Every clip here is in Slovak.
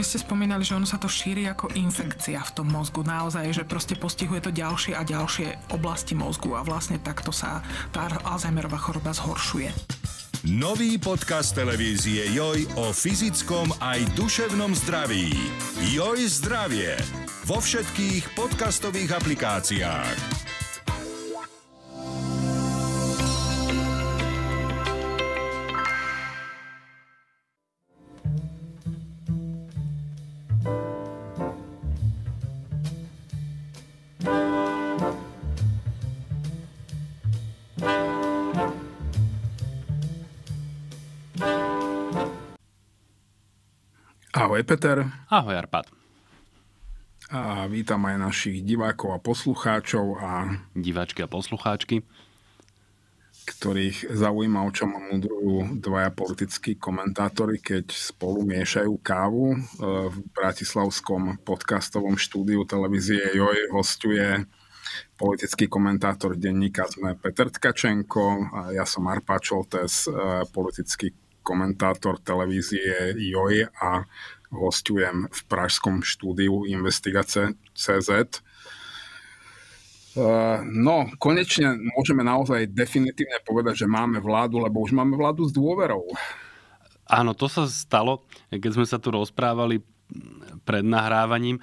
vy ste spomínali, že ono sa to šíri ako infekcia v tom mozgu. Naozaj, že proste postihuje to ďalšie a ďalšie oblasti mozgu a vlastne takto sa tá Alzheimerová choroba zhoršuje. Nový podcast televízie Joj o fyzickom aj duševnom zdraví. Joj zdravie. Vo všetkých podcastových aplikáciách. Ahoj Peter. Ahoj Arpad. A vítam aj našich divákov a poslucháčov a... Diváčky a poslucháčky. Ktorých zaujíma, o čom mudrujú dvaja politickí komentátori, keď spolu miešajú kávu. E, v bratislavskom podcastovom štúdiu televízie JOJ hostuje politický komentátor denníka sme Peter Tkačenko a ja som Arpa Čoltes, e, politický komentátor televízie JOJ a hostujem v pražskom štúdiu Investigace CZ. Uh, no, konečne môžeme naozaj definitívne povedať, že máme vládu, lebo už máme vládu s dôverou. Áno, to sa stalo, keď sme sa tu rozprávali pred nahrávaním.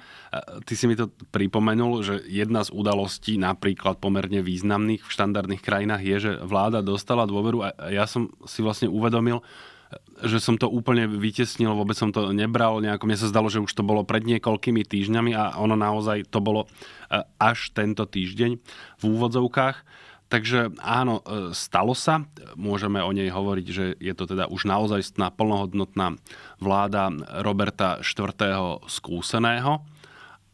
Ty si mi to pripomenul, že jedna z udalostí, napríklad pomerne významných v štandardných krajinách, je, že vláda dostala dôveru a ja som si vlastne uvedomil, že som to úplne vytesnil, vôbec som to nebral nejako. Mne sa zdalo, že už to bolo pred niekoľkými týždňami a ono naozaj to bolo e, až tento týždeň v úvodzovkách. Takže áno, e, stalo sa. Môžeme o nej hovoriť, že je to teda už naozaj plnohodnotná vláda Roberta IV. skúseného.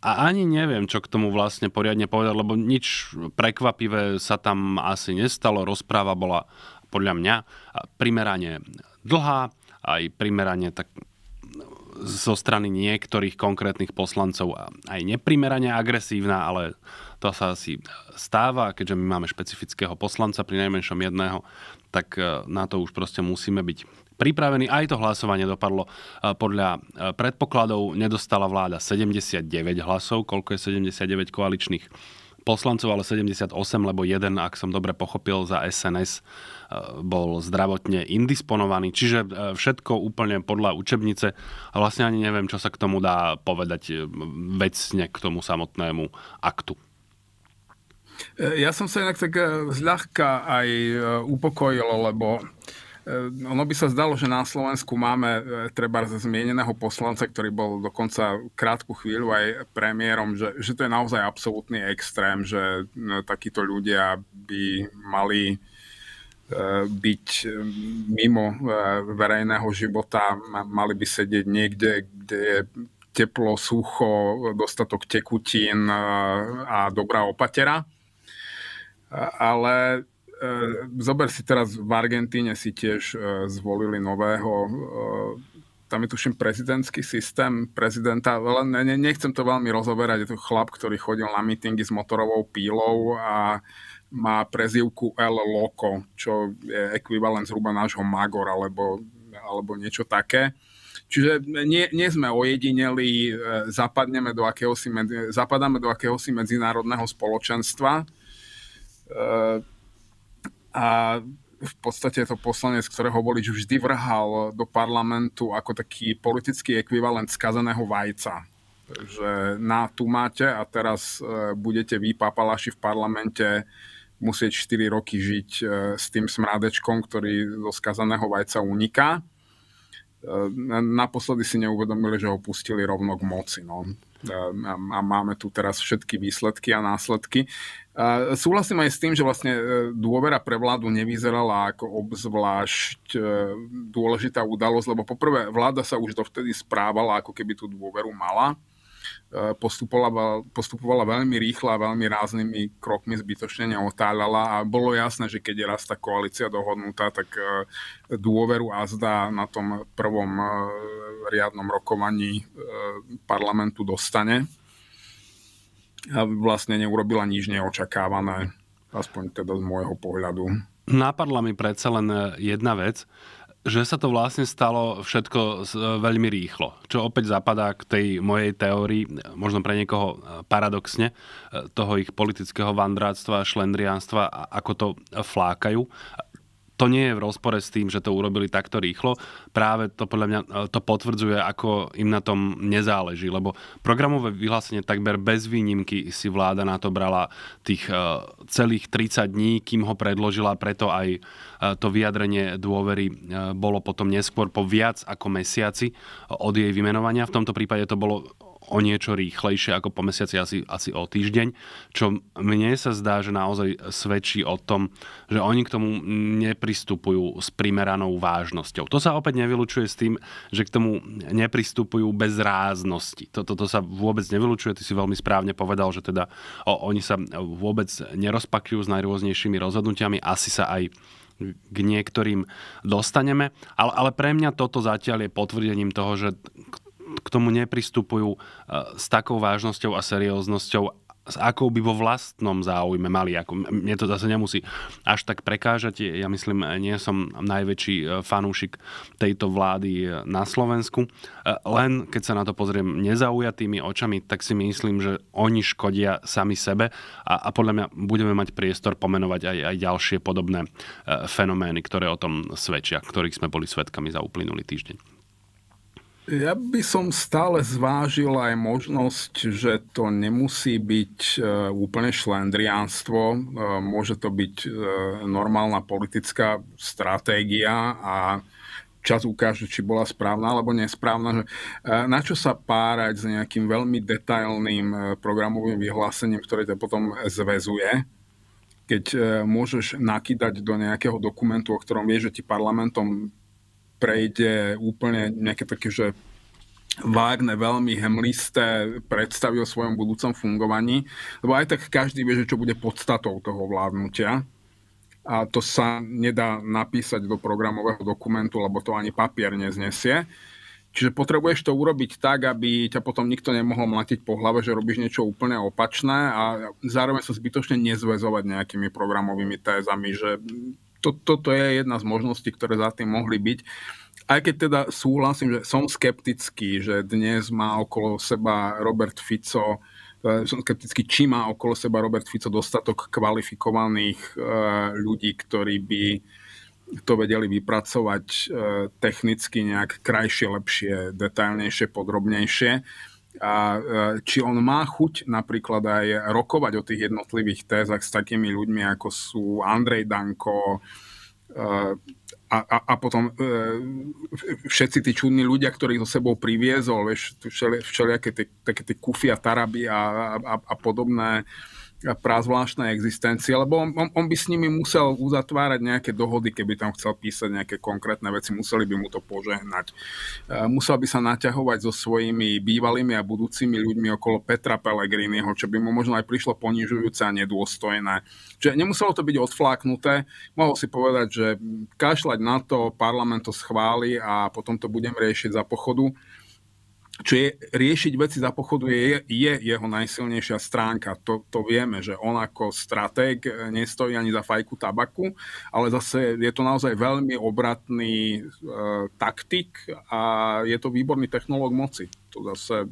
A ani neviem, čo k tomu vlastne poriadne povedať, lebo nič prekvapivé sa tam asi nestalo. Rozpráva bola podľa mňa primerane dlhá, aj primerane tak zo strany niektorých konkrétnych poslancov aj neprimerane agresívna, ale to sa asi stáva, keďže my máme špecifického poslanca, pri najmenšom jedného, tak e, na to už proste musíme byť pripravení. Aj to hlasovanie dopadlo e, podľa e, predpokladov. Nedostala vláda 79 hlasov, koľko je 79 koaličných poslancov, ale 78, lebo jeden, ak som dobre pochopil, za SNS bol zdravotne indisponovaný. Čiže e, všetko úplne podľa učebnice a vlastne ani neviem, čo sa k tomu dá povedať e, vecne k tomu samotnému aktu. Ja som sa inak tak zľahka aj upokojil, lebo ono by sa zdalo, že na Slovensku máme treba zmieneného poslanca, ktorý bol dokonca krátku chvíľu aj premiérom, že, že to je naozaj absolútny extrém, že takíto ľudia by mali eh, byť mimo verejného života, mali by sedieť niekde, kde je teplo, sucho, dostatok tekutín a dobrá opatera. Ale E, zober si teraz v Argentíne si tiež e, zvolili nového e, tam je tuším prezidentský systém prezidenta, ale ne, nechcem to veľmi rozoberať, je to chlap, ktorý chodil na mítingy s motorovou pílou a má prezivku El Loco, čo je ekvivalent zhruba nášho Magor alebo, alebo niečo také. Čiže nie, nie sme ojedineli, zapadneme do akéhosi, zapadáme do akéhosi medzinárodného spoločenstva a v podstate je to poslanec, ktorého volič vždy vrhal do parlamentu ako taký politický ekvivalent skazeného vajca. Že na tu máte a teraz e, budete vy, papalaši v parlamente, musieť 4 roky žiť e, s tým smrádečkom, ktorý zo skazaného vajca uniká. E, naposledy si neuvedomili, že ho pustili rovno k moci. No. A máme tu teraz všetky výsledky a následky. Súhlasím aj s tým, že vlastne e, dôvera pre vládu nevyzerala ako obzvlášť e, dôležitá udalosť, lebo poprvé vláda sa už dovtedy správala, ako keby tú dôveru mala. E, postupovala, postupovala veľmi rýchlo a veľmi ráznými krokmi zbytočne neotáľala a bolo jasné, že keď je raz tá koalícia dohodnutá, tak dôveru azda na tom prvom riadnom rokovaní parlamentu dostane a vlastne neurobila nič neočakávané, aspoň teda z môjho pohľadu. Napadla mi predsa len jedna vec. Že sa to vlastne stalo všetko veľmi rýchlo. Čo opäť zapadá k tej mojej teórii, možno pre niekoho paradoxne, toho ich politického vandráctva, šlendriánstva, ako to flákajú to nie je v rozpore s tým, že to urobili takto rýchlo. Práve to podľa mňa e, to potvrdzuje, ako im na tom nezáleží, lebo programové vyhlásenie takmer bez výnimky si vláda na to brala tých e, celých 30 dní, kým ho predložila, preto aj e, to vyjadrenie dôvery bolo potom neskôr po viac ako mesiaci od jej vymenovania. V tomto prípade to bolo o niečo rýchlejšie ako po mesiaci, asi, asi o týždeň, čo mne sa zdá, že naozaj svedčí o tom, že oni k tomu nepristupujú s primeranou vážnosťou. To sa opäť nevylučuje s tým, že k tomu nepristupujú bez ráznosti. Toto to, to sa vôbec nevylučuje, ty si veľmi správne povedal, že teda o, oni sa vôbec nerozpakujú s najrôznejšími rozhodnutiami, asi sa aj k niektorým dostaneme. Ale, ale pre mňa toto zatiaľ je potvrdením toho, že k tomu nepristupujú e, s takou vážnosťou a serióznosťou, s akou by vo vlastnom záujme mali. Ako, mne to zase nemusí až tak prekážať. Ja myslím, nie som najväčší e, fanúšik tejto vlády e, na Slovensku. Len keď sa na to pozriem nezaujatými očami, tak si myslím, že oni škodia sami sebe a, a podľa mňa budeme mať priestor pomenovať aj, aj ďalšie podobné fenomény, ktoré o tom svedčia, ktorých sme boli svetkami za uplynulý týždeň. Ja by som stále zvážil aj možnosť, že to nemusí byť e, úplne šlendriánstvo, e, môže to byť e, normálna politická stratégia a čas ukáže, či bola správna alebo nesprávna. Na čo sa párať s nejakým veľmi detailným programovým vyhlásením, ktoré ťa potom zväzuje, keď môžeš nakýdať do nejakého dokumentu, o ktorom vieš, že ti parlamentom prejde úplne nejaké také, že vágne, veľmi hemlisté predstavy o svojom budúcom fungovaní, lebo aj tak každý vie, že čo bude podstatou toho vládnutia. A to sa nedá napísať do programového dokumentu, lebo to ani papier neznesie. Čiže potrebuješ to urobiť tak, aby ťa potom nikto nemohol mlatiť po hlave, že robíš niečo úplne opačné a zároveň sa zbytočne nezväzovať nejakými programovými tézami, že to, toto je jedna z možností, ktoré za tým mohli byť. Aj keď teda súhlasím, že som skeptický, že dnes má okolo seba Robert Fico, e, som skeptický, či má okolo seba Robert Fico dostatok kvalifikovaných e, ľudí, ktorí by to vedeli vypracovať e, technicky nejak krajšie, lepšie, detailnejšie, podrobnejšie a či on má chuť napríklad aj rokovať o tých jednotlivých tézach s takými ľuďmi, ako sú Andrej Danko a, a, a potom e, všetci tí čudní ľudia, ktorých so sebou priviezol, vieš, všelijaké tie, také tie kufy a taraby a, a, a podobné prázvláštnej existencie, lebo on, on, on by s nimi musel uzatvárať nejaké dohody, keby tam chcel písať nejaké konkrétne veci, museli by mu to požehnať. E, musel by sa naťahovať so svojimi bývalými a budúcimi ľuďmi okolo Petra Pellegriniho, čo by mu možno aj prišlo ponižujúce a nedôstojné. Čiže nemuselo to byť odfláknuté, mohol si povedať, že kašľať na to, parlament to schváli a potom to budem riešiť za pochodu je riešiť veci za pochodu je, je jeho najsilnejšia stránka. To, to vieme, že on ako stratég nestojí ani za fajku tabaku, ale zase je to naozaj veľmi obratný e, taktik a je to výborný technológ moci. To zase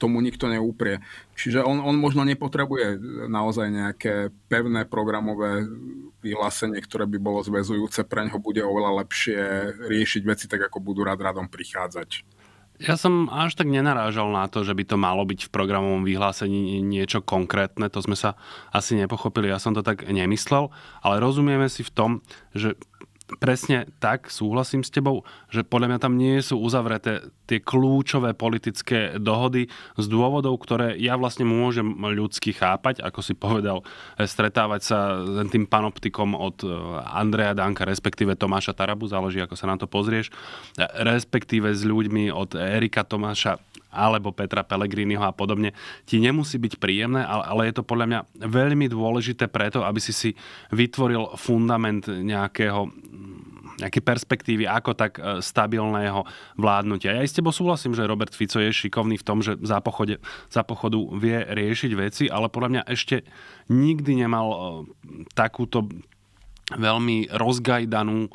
tomu nikto neúprie. Čiže on, on možno nepotrebuje naozaj nejaké pevné programové vyhlásenie, ktoré by bolo zväzujúce, pre ňo bude oveľa lepšie riešiť veci tak, ako budú rad radom prichádzať. Ja som až tak nenarážal na to, že by to malo byť v programovom vyhlásení niečo konkrétne, to sme sa asi nepochopili, ja som to tak nemyslel, ale rozumieme si v tom, že presne tak súhlasím s tebou, že podľa mňa tam nie sú uzavreté tie kľúčové politické dohody z dôvodov, ktoré ja vlastne môžem ľudsky chápať, ako si povedal, eh, stretávať sa s tým panoptikom od eh, Andreja Danka, respektíve Tomáša Tarabu, záleží ako sa na to pozrieš, eh, respektíve s ľuďmi od Erika Tomáša alebo Petra Pellegriniho a podobne, ti nemusí byť príjemné, ale, ale je to podľa mňa veľmi dôležité preto, aby si si vytvoril fundament nejakého nejaké perspektívy ako tak e, stabilného vládnutia. Ja aj s tebou súhlasím, že Robert Fico je šikovný v tom, že za, pochode, za pochodu vie riešiť veci, ale podľa mňa ešte nikdy nemal e, takúto veľmi rozgajdanú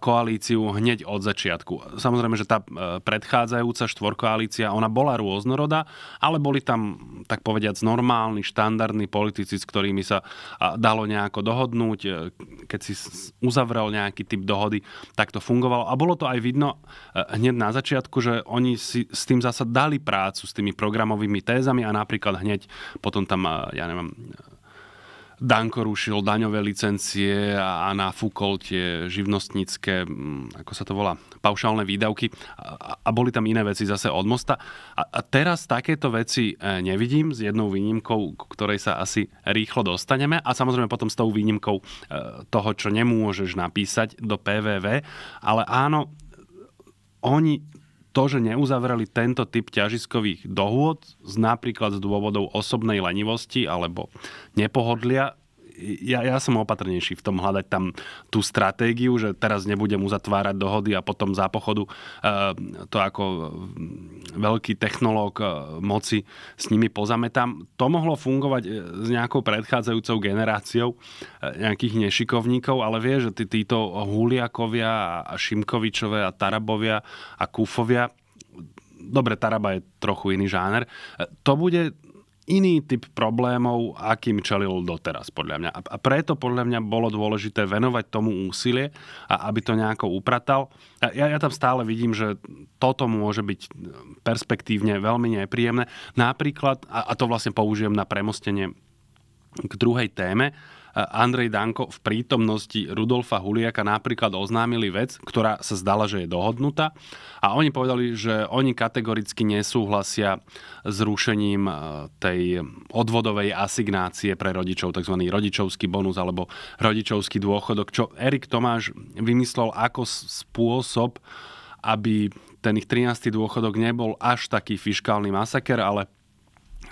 koalíciu hneď od začiatku. Samozrejme, že tá e, predchádzajúca štvorkoalícia, ona bola rôznorodá, ale boli tam, tak povediac, normálni, štandardní politici, s ktorými sa dalo nejako dohodnúť. Keď si uzavrel nejaký typ dohody, tak to fungovalo. A bolo to aj vidno hneď na začiatku, že oni si s tým zasa dali prácu, s tými programovými tézami a napríklad hneď potom tam, ja neviem, Danko rušil daňové licencie a nafúkol tie živnostnícke, ako sa to volá, paušálne výdavky. A, a boli tam iné veci zase od mosta. A, a teraz takéto veci e, nevidím s jednou výnimkou, ktorej sa asi rýchlo dostaneme. A samozrejme potom s tou výnimkou e, toho, čo nemôžeš napísať do PVV, ale áno, oni to, že neuzavreli tento typ ťažiskových dohôd z napríklad z dôvodov osobnej lenivosti alebo nepohodlia, ja, ja som opatrnejší v tom hľadať tam tú stratégiu, že teraz nebudem uzatvárať dohody a potom za pochodu e, to ako veľký technológ e, moci s nimi pozametám. To mohlo fungovať e, s nejakou predchádzajúcou generáciou nejakých nešikovníkov, ale vie, že tí, títo Huliakovia a Šimkovičové a Tarabovia a Kúfovia dobre, Taraba je trochu iný žáner. To bude iný typ problémov, akým čelil doteraz, podľa mňa. A preto podľa mňa bolo dôležité venovať tomu úsilie, a aby to nejako upratal. Ja, ja tam stále vidím, že toto môže byť perspektívne veľmi nepríjemné. Napríklad, a, a to vlastne použijem na premostenie k druhej téme, Andrej Danko v prítomnosti Rudolfa Huliaka napríklad oznámili vec, ktorá sa zdala, že je dohodnutá a oni povedali, že oni kategoricky nesúhlasia s rušením e, tej odvodovej asignácie pre rodičov, tzv. rodičovský bonus alebo rodičovský dôchodok, čo Erik Tomáš vymyslel ako spôsob, aby ten ich 13. dôchodok nebol až taký fiskálny masaker, ale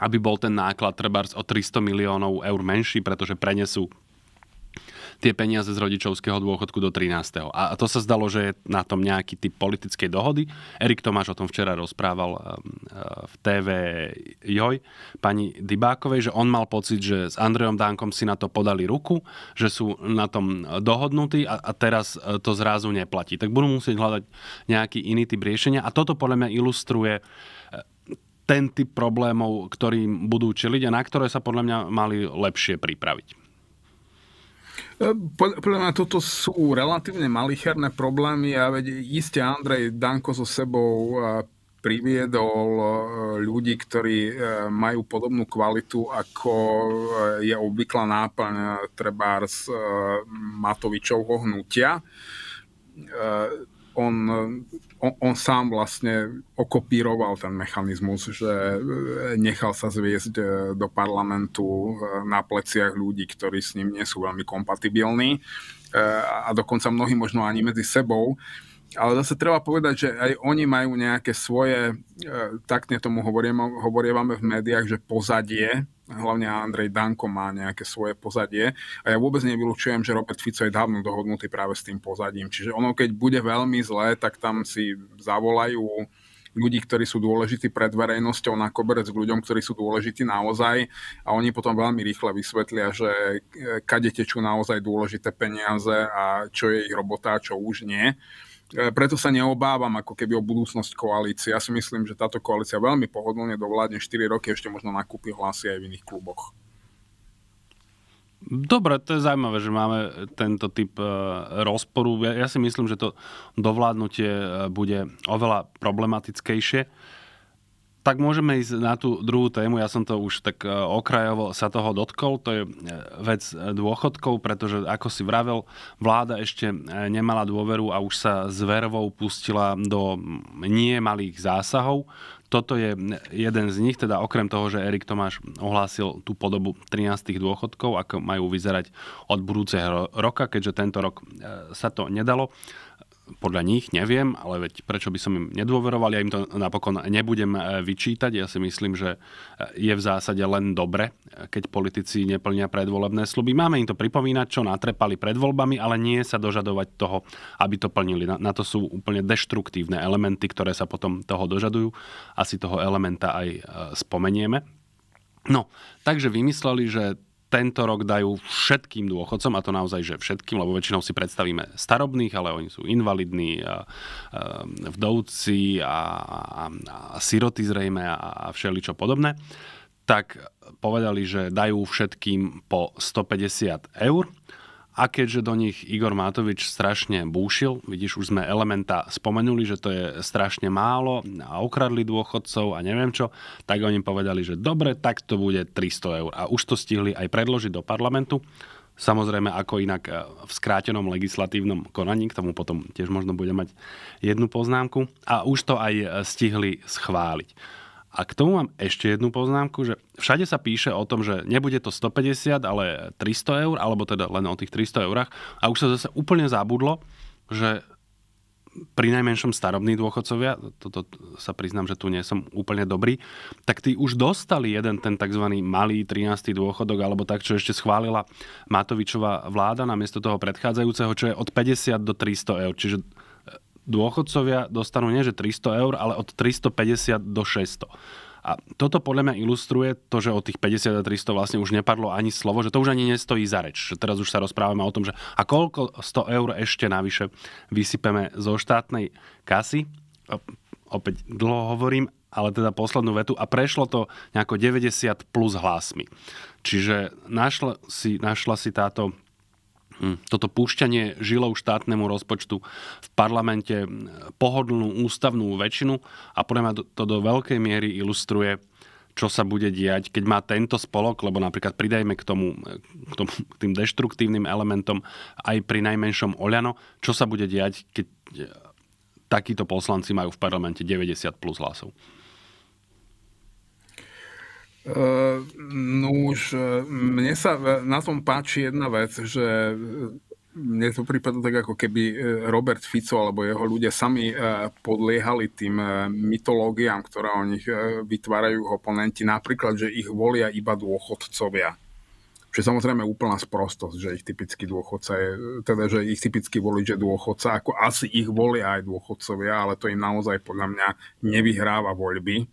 aby bol ten náklad treba o 300 miliónov eur menší, pretože prenesú tie peniaze z rodičovského dôchodku do 13. A to sa zdalo, že je na tom nejaký typ politickej dohody. Erik Tomáš o tom včera rozprával um, uh, v TV Joj pani Dybákovej, že on mal pocit, že s Andrejom Dánkom si na to podali ruku, že sú na tom dohodnutí a, a teraz uh, to zrazu neplatí. Tak budú musieť hľadať nejaký iný typ riešenia a toto podľa mňa ilustruje ten typ problémov, ktorým budú čeliť a na ktoré sa podľa mňa mali lepšie pripraviť. E, podľa mňa toto sú relatívne malicherné problémy a veď iste Andrej Danko so sebou e, priviedol e, ľudí, ktorí majú podobnú kvalitu, ako je obvyklá náplň trebárs Matovičovho hnutia on, on, on sám vlastne okopíroval ten mechanizmus, že e, nechal sa zviesť e, do parlamentu e, na pleciach ľudí, ktorí s ním nie sú veľmi kompatibilní a dokonca mnohí možno ani medzi sebou. Ale zase treba povedať, že aj oni majú nejaké svoje, takne tomu hovorievame v médiách, že pozadie, hlavne Andrej Danko má nejaké svoje pozadie a ja vôbec nevylučujem, že Robert Fico je dávno dohodnutý práve s tým pozadím. Čiže ono, keď bude veľmi zlé, tak tam si zavolajú ľudí, ktorí sú dôležití pred verejnosťou na koberec k ľuďom, ktorí sú dôležití naozaj a oni potom veľmi rýchle vysvetlia, že kade tečú naozaj dôležité peniaze a čo je ich robota a čo už nie. E, preto sa neobávam ako keby o budúcnosť koalície. Ja si myslím, že táto koalícia veľmi pohodlne dovládne 4 roky, ešte možno nakúpi hlasy aj v iných kluboch. Dobre, to je zaujímavé, že máme tento typ e, rozporu. Ja, ja si myslím, že to dovládnutie e, bude oveľa problematickejšie tak môžeme ísť na tú druhú tému. Ja som to už tak e, okrajovo sa toho dotkol. To je e, vec dôchodkov, pretože ako si vravel, vláda ešte e, nemala dôveru a už sa s vervou pustila do nie malých zásahov. Toto je jeden z nich, teda okrem toho, že Erik Tomáš ohlásil tú podobu 13 dôchodkov, ako majú vyzerať od budúceho roka, keďže tento rok sa to nedalo podľa nich, neviem, ale veď prečo by som im nedôveroval, ja im to napokon nebudem e, vyčítať. Ja si myslím, že e, je v zásade len dobre, e, keď politici neplnia predvolebné sluby. Máme im to pripomínať, čo natrepali pred voľbami, ale nie sa dožadovať toho, aby to plnili. Na, na to sú úplne deštruktívne elementy, ktoré sa potom toho dožadujú. Asi toho elementa aj spomenieme. No, takže vymysleli, že tento rok dajú všetkým dôchodcom, a to naozaj, že všetkým, lebo väčšinou si predstavíme starobných, ale oni sú invalidní, a, a vdovci a, a, a siroty zrejme a, a všeličo podobné, tak povedali, že dajú všetkým po 150 eur a keďže do nich Igor Matovič strašne búšil, vidíš, už sme elementa spomenuli, že to je strašne málo a okradli dôchodcov a neviem čo, tak oni povedali, že dobre, tak to bude 300 eur. A už to stihli aj predložiť do parlamentu. Samozrejme, ako inak e, v skrátenom legislatívnom konaní, k tomu potom tiež možno bude mať jednu poznámku. A už to aj e, stihli schváliť. A k tomu mám ešte jednu poznámku, že všade sa píše o tom, že nebude to 150, ale 300 eur, alebo teda len o tých 300 eurách. A už sa zase úplne zabudlo, že pri najmenšom starobní dôchodcovia, toto sa priznám, že tu nie som úplne dobrý, tak tí už dostali jeden ten tzv. malý 13. dôchodok, alebo tak, čo ešte schválila Matovičová vláda namiesto toho predchádzajúceho, čo je od 50 do 300 eur. Čiže dôchodcovia dostanú nie že 300 eur, ale od 350 do 600. A toto podľa mňa ilustruje to, že od tých 50 a 300 vlastne už nepadlo ani slovo, že to už ani nestojí za reč. Teraz už sa rozprávame o tom, že a koľko 100 eur ešte navyše vysypeme zo štátnej kasy. Opäť dlho hovorím, ale teda poslednú vetu a prešlo to nejako 90 plus hlasmi. Čiže našla si, našla si táto. Toto púšťanie žilov štátnemu rozpočtu v parlamente pohodlnú ústavnú väčšinu a podľa mňa to do veľkej miery ilustruje, čo sa bude diať, keď má tento spolok, lebo napríklad pridajme k tomu, k, tomu, k tým deštruktívnym elementom aj pri najmenšom Oľano, čo sa bude diať, keď takíto poslanci majú v parlamente 90 plus hlasov. Uh, no už uh, mne sa na tom páči jedna vec, že mne to prípada tak, ako keby Robert Fico alebo jeho ľudia sami podliehali tým mytológiám, ktoré o nich vytvárajú oponenti. Napríklad, že ich volia iba dôchodcovia. Čo je samozrejme úplná sprostosť, že ich typický dôchodca je, teda, že ich typický volič je dôchodca, ako asi ich volia aj dôchodcovia, ale to im naozaj podľa mňa nevyhráva voľby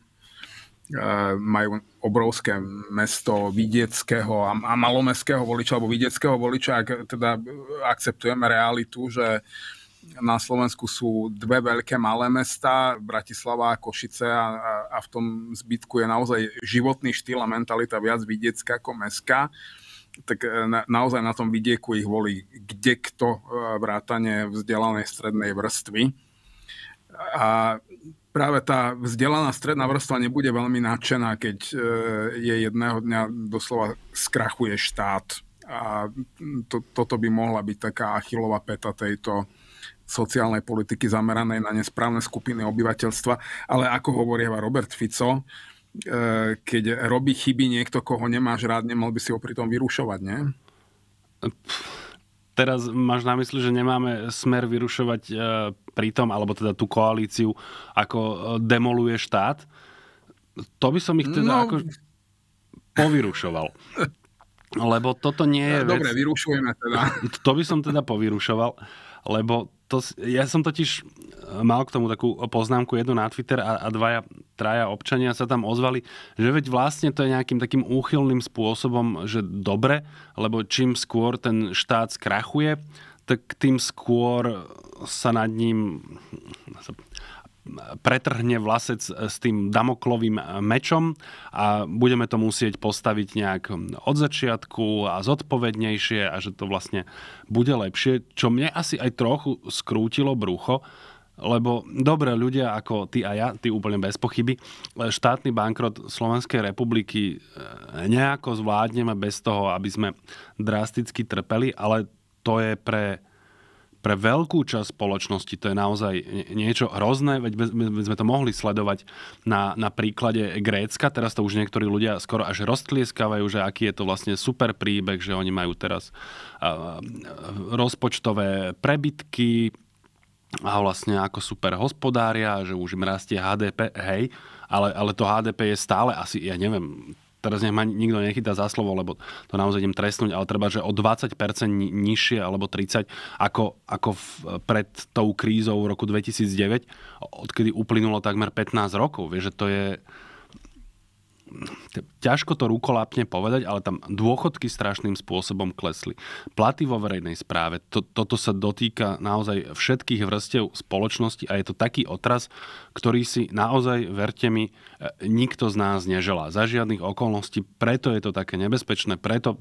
majú obrovské mesto vidieckého a malomestského voliča alebo vidieckého voliča, ak teda akceptujeme realitu, že na Slovensku sú dve veľké malé mesta, Bratislava a Košice a, a, v tom zbytku je naozaj životný štýl a mentalita viac vidiecká ako mestská tak e, na, naozaj na tom vidieku ich volí kde kto e, vrátane vzdelanej strednej vrstvy. A práve tá vzdelaná stredná vrstva nebude veľmi nadšená, keď e, je jedného dňa doslova skrachuje štát. A to, toto by mohla byť taká achilová peta tejto sociálnej politiky zameranej na nesprávne skupiny obyvateľstva. Ale ako hovorí Robert Fico, e, keď robí chyby niekto, koho nemáš rád, nemal by si ho pritom vyrušovať, nie? Teraz máš na mysli, že nemáme smer vyrušovať e, pritom, alebo teda tú koalíciu, ako e, demoluje štát? To by som ich teda no... ako povyrušoval. Lebo toto nie je Dobre, vec... vyrušujeme teda. To by som teda povyrušoval, lebo to, ja som totiž e, mal k tomu takú poznámku jednu na Twitter a, a dvaja, traja občania sa tam ozvali, že veď vlastne to je nejakým takým úchylným spôsobom, že dobre, lebo čím skôr ten štát skrachuje, tak tým skôr sa nad ním pretrhne vlasec s tým damoklovým mečom a budeme to musieť postaviť nejak od začiatku a zodpovednejšie a že to vlastne bude lepšie, čo mne asi aj trochu skrútilo brucho, lebo dobré ľudia ako ty a ja, ty úplne bez pochyby, štátny bankrot Slovenskej republiky e, nejako zvládneme bez toho, aby sme drasticky trpeli, ale to je pre pre veľkú časť spoločnosti to je naozaj niečo hrozné, veď sme to mohli sledovať na, na príklade Grécka. Teraz to už niektorí ľudia skoro až roztlieskávajú, že aký je to vlastne super príbeh, že oni majú teraz rozpočtové prebytky a vlastne ako super hospodária, že už im rastie HDP, hej, ale, ale to HDP je stále asi, ja neviem, teraz nech ma nikto nechytá za slovo, lebo to naozaj idem trestnúť, ale treba, že o 20% nižšie alebo 30 ako, ako v, pred tou krízou v roku 2009, odkedy uplynulo takmer 15 rokov. Vieš, že to je ťažko to rukolapne povedať, ale tam dôchodky strašným spôsobom klesli. Platy vo verejnej správe, to, toto sa dotýka naozaj všetkých vrstev spoločnosti a je to taký otraz, ktorý si naozaj, verte mi, e, nikto z nás neželá. Za žiadnych okolností, preto je to také nebezpečné, preto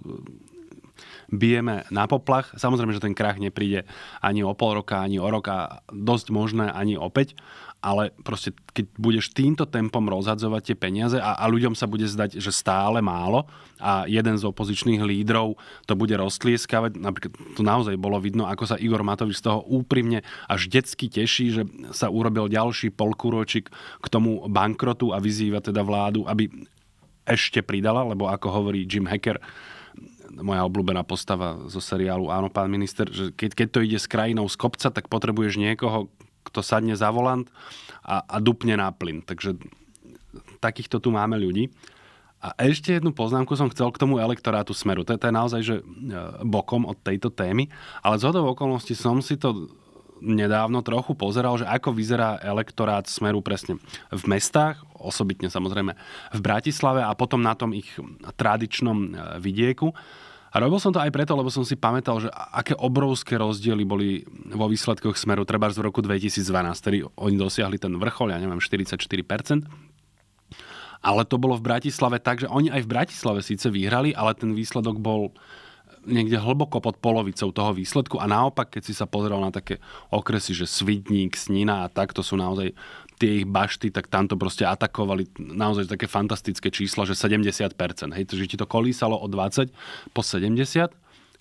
bijeme na poplach. Samozrejme, že ten krach nepríde ani o pol roka, ani o rok a dosť možné ani opäť, ale proste keď budeš týmto tempom rozhadzovať tie peniaze a, a ľuďom sa bude zdať, že stále málo a jeden z opozičných lídrov to bude roztlieskavať, napríklad to naozaj bolo vidno, ako sa Igor Matovič z toho úprimne až detsky teší, že sa urobil ďalší polkúročik k tomu bankrotu a vyzýva teda vládu, aby ešte pridala, lebo ako hovorí Jim Hacker, moja obľúbená postava zo seriálu Áno, pán minister, že keď, keď to ide s krajinou z kopca, tak potrebuješ niekoho, kto sadne za volant a, a dupne na plyn. Takže takýchto tu máme ľudí. A ešte jednu poznámku som chcel k tomu elektorátu Smeru. To to je naozaj že e, bokom od tejto témy, ale z hodou okolností som si to nedávno trochu pozeral, že ako vyzerá elektorát Smeru presne v mestách, osobitne samozrejme v Bratislave a potom na tom ich tradičnom e, vidieku. A robil som to aj preto, lebo som si pamätal, že aké obrovské rozdiely boli vo výsledkoch Smeru, treba v roku 2012, ktorý oni dosiahli ten vrchol, ja neviem, 44%. Ale to bolo v Bratislave tak, že oni aj v Bratislave síce vyhrali, ale ten výsledok bol niekde hlboko pod polovicou toho výsledku a naopak, keď si sa pozrel na také okresy, že Svidník, Snina a tak, to sú naozaj tie ich bašty, tak tam to proste atakovali naozaj také fantastické čísla, že 70%. Hej, že ti to kolísalo od 20 po 70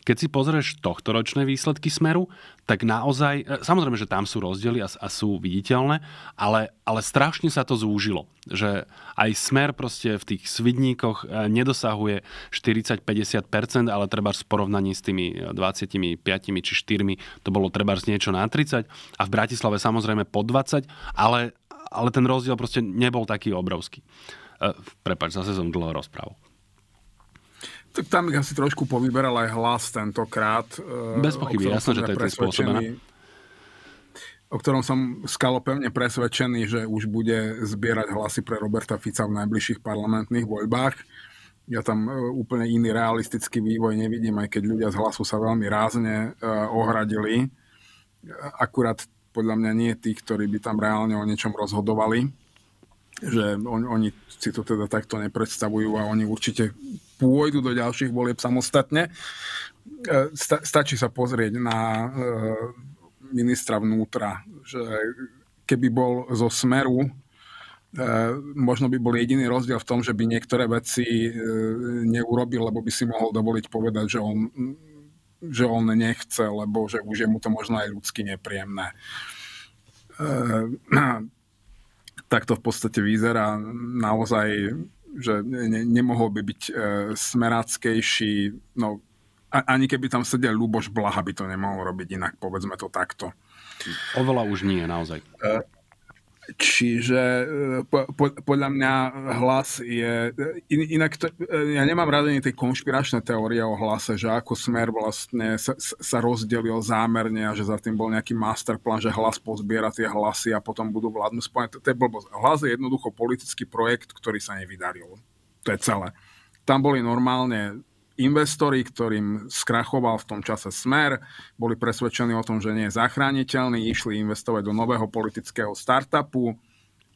keď si pozrieš tohto ročné výsledky Smeru, tak naozaj, e, samozrejme, že tam sú rozdiely a, a sú viditeľné, ale, ale strašne sa to zúžilo. Že aj Smer proste v tých svidníkoch e, nedosahuje 40-50%, ale treba v porovnaní s tými 25 či 4 to bolo treba niečo na 30 a v Bratislave samozrejme po 20, ale ale ten rozdiel proste nebol taký obrovský. E, prepač, zase som dlho rozprával. Tak tam asi trošku povyberal aj hlas tentokrát. E, Bez pochyby, jasno, že to je spôsobené. O ktorom som skalo pevne presvedčený, že už bude zbierať hlasy pre Roberta Fica v najbližších parlamentných voľbách. Ja tam e, úplne iný realistický vývoj nevidím, aj keď ľudia z hlasu sa veľmi rázne ohradili. Akurát podľa mňa nie tých, ktorí by tam reálne o niečom rozhodovali, že on, oni si to teda takto nepredstavujú a oni určite pôjdu do ďalších volieb samostatne. E, sta, stačí sa pozrieť na e, ministra vnútra, že keby bol zo Smeru, e, možno by bol jediný rozdiel v tom, že by niektoré veci neurobil, lebo by si mohol dovoliť povedať, že on že on nechce, lebo že už je mu to možno aj ľudsky nepríjemné. E, tak to v podstate vyzerá naozaj, že ne, nemohol by byť e, smeráckejší, no ani keby tam sedel Luboš Blaha, by to nemohol robiť inak, povedzme to takto. Oveľa už nie, naozaj. E, Čiže e, po, po, podľa mňa hlas je... In, inak to, e, ja nemám rád ani tej konšpiračné teórie o hlase, že ako smer vlastne sa, sa rozdelil zámerne a že za tým bol nejaký masterplan, že hlas pozbiera tie hlasy a potom budú vládnu spojené. To, to je blbosť. Hlas je jednoducho politický projekt, ktorý sa nevydaril. To je celé. Tam boli normálne investori, ktorým skrachoval v tom čase smer, boli presvedčení o tom, že nie je zachrániteľný, išli investovať do nového politického startupu,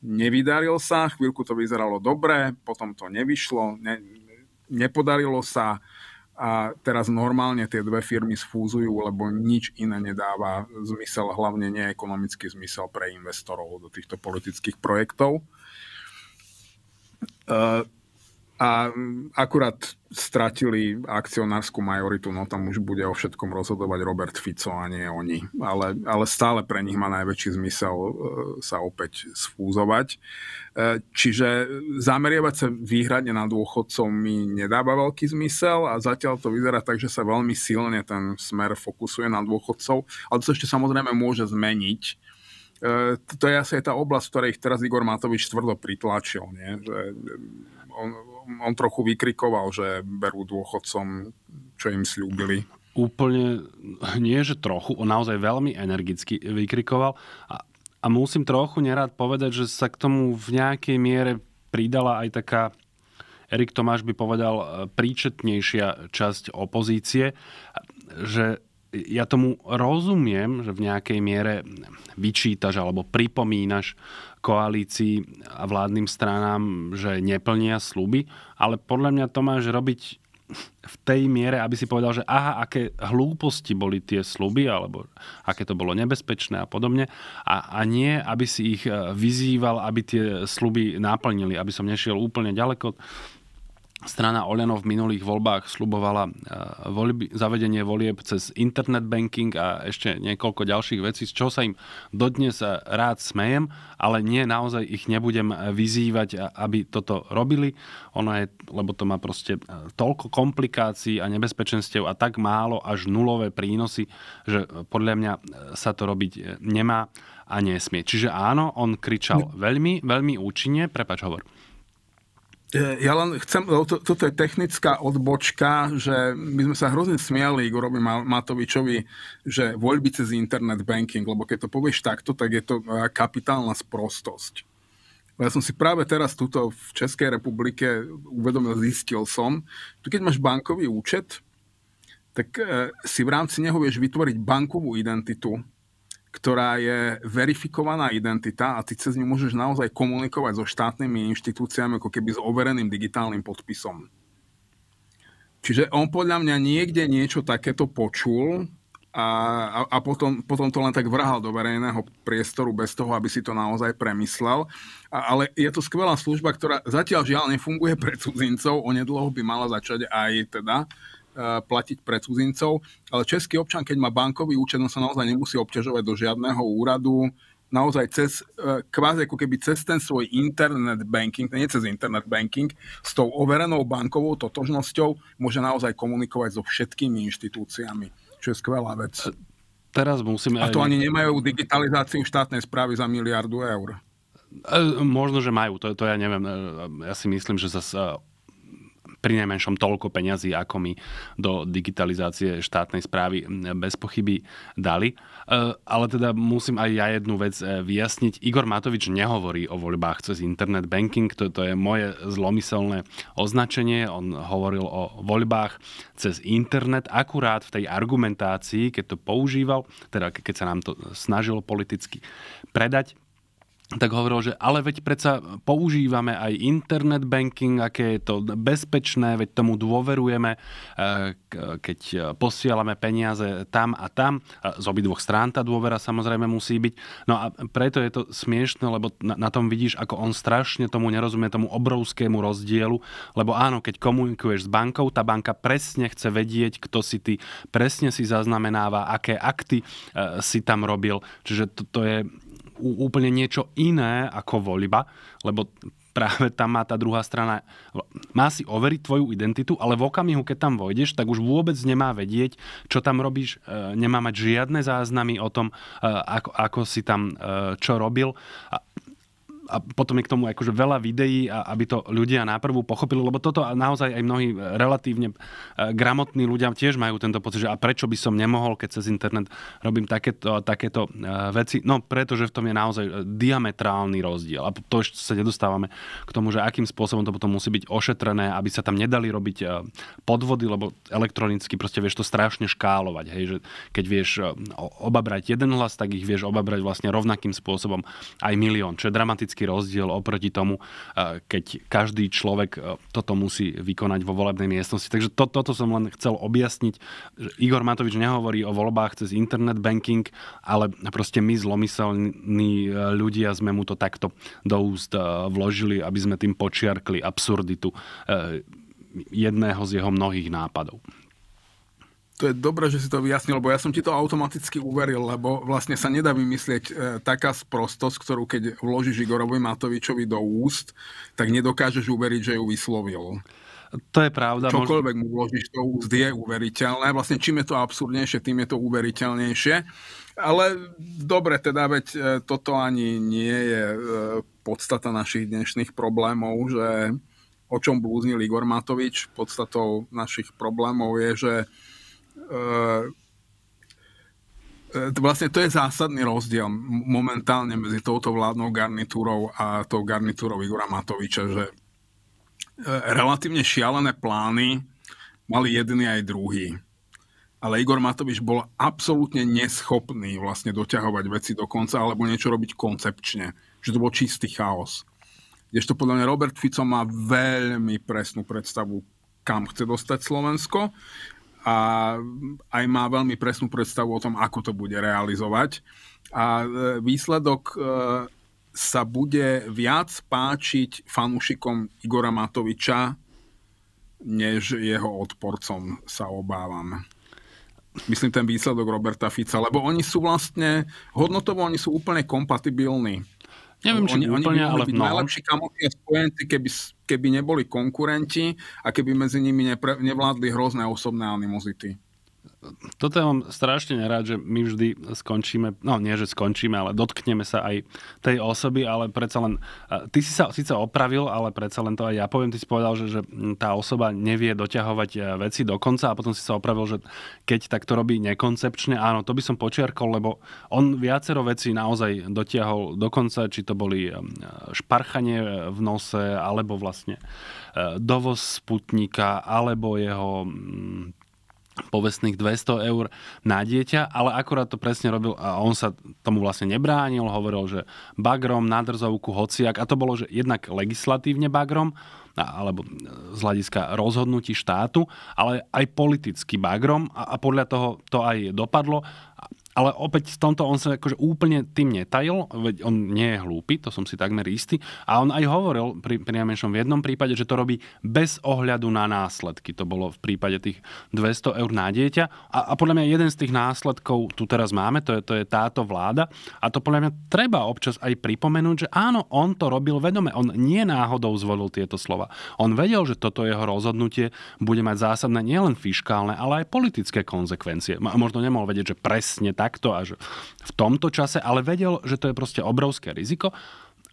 nevydaril sa, chvíľku to vyzeralo dobre, potom to nevyšlo, ne, nepodarilo sa a teraz normálne tie dve firmy sfúzujú, lebo nič iné nedáva zmysel, hlavne nie ekonomický zmysel pre investorov do týchto politických projektov. Uh, a akurát stratili akcionárskú majoritu, no tam už bude o všetkom rozhodovať Robert Fico a nie oni. Ale, ale stále pre nich má najväčší zmysel e, sa opäť sfúzovať. E, čiže zameriavať sa výhradne na dôchodcov mi nedáva veľký zmysel a zatiaľ to vyzerá tak, že sa veľmi silne ten smer fokusuje na dôchodcov, ale to ešte samozrejme môže zmeniť. E, to je asi tá oblasť, v ktorej teraz Igor Matovič tvrdo pritlačil. Nie? Že on, on trochu vykrikoval, že berú dôchodcom, čo im slúbili. Úplne, nie že trochu, on naozaj veľmi energicky vykrikoval a, a musím trochu nerád povedať, že sa k tomu v nejakej miere pridala aj taká Erik Tomáš by povedal e, príčetnejšia časť opozície, že ja tomu rozumiem, že v nejakej miere vyčítaš alebo pripomínaš koalícii a vládnym stranám, že neplnia sluby, ale podľa mňa to máš robiť v tej miere, aby si povedal, že aha, aké hlúposti boli tie sluby, alebo aké to bolo nebezpečné a podobne. A, a nie, aby si ich e, vyzýval, aby tie sluby naplnili, aby som nešiel úplne ďaleko strana Oľano v minulých voľbách slubovala e, voľby, zavedenie volieb cez internet banking a ešte niekoľko ďalších vecí, z čoho sa im dodnes rád smejem, ale nie, naozaj ich nebudem vyzývať, aby toto robili. Ono je, lebo to má proste e, toľko komplikácií a nebezpečenstiev a tak málo až nulové prínosy, že podľa mňa sa to robiť nemá a nesmie. Čiže áno, on kričal veľmi, veľmi účinne. Prepač, hovor. Ja len chcem, to, toto je technická odbočka, že my sme sa hrozne smiali Igorovi Matovičovi, že voľby cez internet banking, lebo keď to povieš takto, tak je to e, kapitálna sprostosť. Ja som si práve teraz tuto v Českej republike uvedomil, zistil som, tu keď máš bankový účet, tak e, si v rámci neho vieš vytvoriť bankovú identitu, ktorá je verifikovaná identita a ty cez ňu môžeš naozaj komunikovať so štátnymi inštitúciami ako keby s overeným digitálnym podpisom. Čiže on podľa mňa niekde niečo takéto počul a, a, a potom, potom to len tak vrhal do verejného priestoru bez toho, aby si to naozaj premyslel. A, ale je to skvelá služba, ktorá zatiaľ žiaľ nefunguje pre cudzincov, onedlho by mala začať aj teda platiť pre cudzincov, ale český občan, keď má bankový účet, on sa naozaj nemusí obťažovať do žiadneho úradu, naozaj cez, eh, kvázi ako keby cez ten svoj internet banking, nie cez internet banking, s tou overenou bankovou totožnosťou môže naozaj komunikovať so všetkými inštitúciami, čo je skvelá vec. Teraz musíme... A to ani nemajú digitalizáciu štátnej správy za miliardu eur. Eh, možno, že majú, to, to ja neviem. Ja si myslím, že zase pri najmenšom toľko peňazí, ako mi do digitalizácie štátnej správy bez pochyby dali. E, ale teda musím aj ja jednu vec e, vyjasniť. Igor Matovič nehovorí o voľbách cez internet banking, to, to je moje zlomyselné označenie. On hovoril o voľbách cez internet, akurát v tej argumentácii, keď to používal, teda keď sa nám to snažilo politicky predať, tak hovoril, že ale veď predsa používame aj internet banking, aké je to bezpečné, veď tomu dôverujeme, eh, keď posielame peniaze tam a tam. Z obidvoch strán tá dôvera samozrejme musí byť. No a preto je to smiešne, lebo na, tom vidíš, ako on strašne tomu nerozumie, tomu obrovskému rozdielu, lebo áno, keď komunikuješ s bankou, tá banka presne chce vedieť, kto si ty, presne si zaznamenáva, aké akty eh, si tam robil. Čiže to, to je úplne niečo iné ako voľba, lebo práve tam má tá druhá strana, má si overiť tvoju identitu, ale v okamihu, keď tam vojdeš, tak už vôbec nemá vedieť, čo tam robíš, e, nemá mať žiadne záznamy o tom, e, ako, ako si tam e, čo robil a potom je k tomu akože veľa videí, a aby to ľudia náprvu pochopili, lebo toto naozaj aj mnohí relatívne e, gramotní ľudia tiež majú tento pocit, že a prečo by som nemohol, keď cez internet robím takéto, takéto e, veci. No, pretože v tom je naozaj diametrálny rozdiel. A to ešte sa nedostávame k tomu, že akým spôsobom to potom musí byť ošetrené, aby sa tam nedali robiť e, podvody, lebo elektronicky proste vieš to strašne škálovať. Hej, že keď vieš obabrať jeden hlas, tak ich vieš obabrať vlastne rovnakým spôsobom aj milión, čo je dramaticky rozdiel oproti tomu, keď každý človek toto musí vykonať vo volebnej miestnosti. Takže to, toto som len chcel objasniť. Že Igor Matovič nehovorí o voľbách cez internet banking, ale proste my zlomyselní ľudia sme mu to takto do úst vložili, aby sme tým počiarkli absurditu jedného z jeho mnohých nápadov to je dobré, že si to vyjasnil, lebo ja som ti to automaticky uveril, lebo vlastne sa nedá vymyslieť e, taká sprostosť, ktorú keď vložíš Igorovi Matovičovi do úst, tak nedokážeš uveriť, že ju vyslovil. To je pravda. Čokoľvek mu vložíš do úst je uveriteľné. Vlastne čím je to absurdnejšie, tým je to uveriteľnejšie. Ale dobre, teda veď e, toto ani nie je e, podstata našich dnešných problémov, že o čom blúznil Igor Matovič. Podstatou našich problémov je, že vlastne to je zásadný rozdiel momentálne medzi touto vládnou garnitúrou a tou garnitúrou Igora Matoviča, že relatívne šialené plány mali jedni aj druhý. Ale Igor Matovič bol absolútne neschopný vlastne doťahovať veci do konca alebo niečo robiť koncepčne. Že to bol čistý chaos. Kdežto podľa mňa Robert Fico má veľmi presnú predstavu, kam chce dostať Slovensko a aj má veľmi presnú predstavu o tom, ako to bude realizovať. A e, výsledok e, sa bude viac páčiť fanúšikom Igora Matoviča, než jeho odporcom sa obávam. Myslím ten výsledok Roberta Fica, lebo oni sú vlastne, hodnotovo oni sú úplne kompatibilní. Neviem, či oni, úplne, oni ale byť mnohom. najlepší kamoši a spojenci, keby, keby neboli konkurenti a keby medzi nimi nepre, nevládli hrozné osobné animozity toto ja mám strašne nerád, že my vždy skončíme, no nie, že skončíme, ale dotkneme sa aj tej osoby, ale predsa len, ty si sa síce opravil, ale predsa len to aj ja poviem, ty si povedal, že, že tá osoba nevie doťahovať e, veci do konca a potom si sa opravil, že keď tak to robí nekoncepčne, áno, to by som počiarkol, lebo on viacero vecí naozaj dotiahol do konca, či to boli e, šparchanie v nose, alebo vlastne e, dovoz Sputnika, alebo jeho povestných 200 eur na dieťa, ale akurát to presne robil a on sa tomu vlastne nebránil, hovoril, že bagrom, na drzovku, hociak a to bolo, že jednak legislatívne bagrom, alebo z hľadiska rozhodnutí štátu, ale aj politický bagrom a podľa toho to aj dopadlo ale opäť v tomto on sa akože úplne tým netajil, veď on nie je hlúpy, to som si takmer istý. A on aj hovoril pri, pri v jednom prípade, že to robí bez ohľadu na následky. To bolo v prípade tých 200 eur na dieťa. A, a podľa mňa jeden z tých následkov tu teraz máme, to je, to je táto vláda. A to podľa mňa treba občas aj pripomenúť, že áno, on to robil vedome. On nie náhodou zvolil tieto slova. On vedel, že toto jeho rozhodnutie bude mať zásadné nielen fiskálne, ale aj politické konsekvencie. A možno nemohol vedieť, že presne tak takto a že v tomto čase, ale vedel, že to je proste obrovské riziko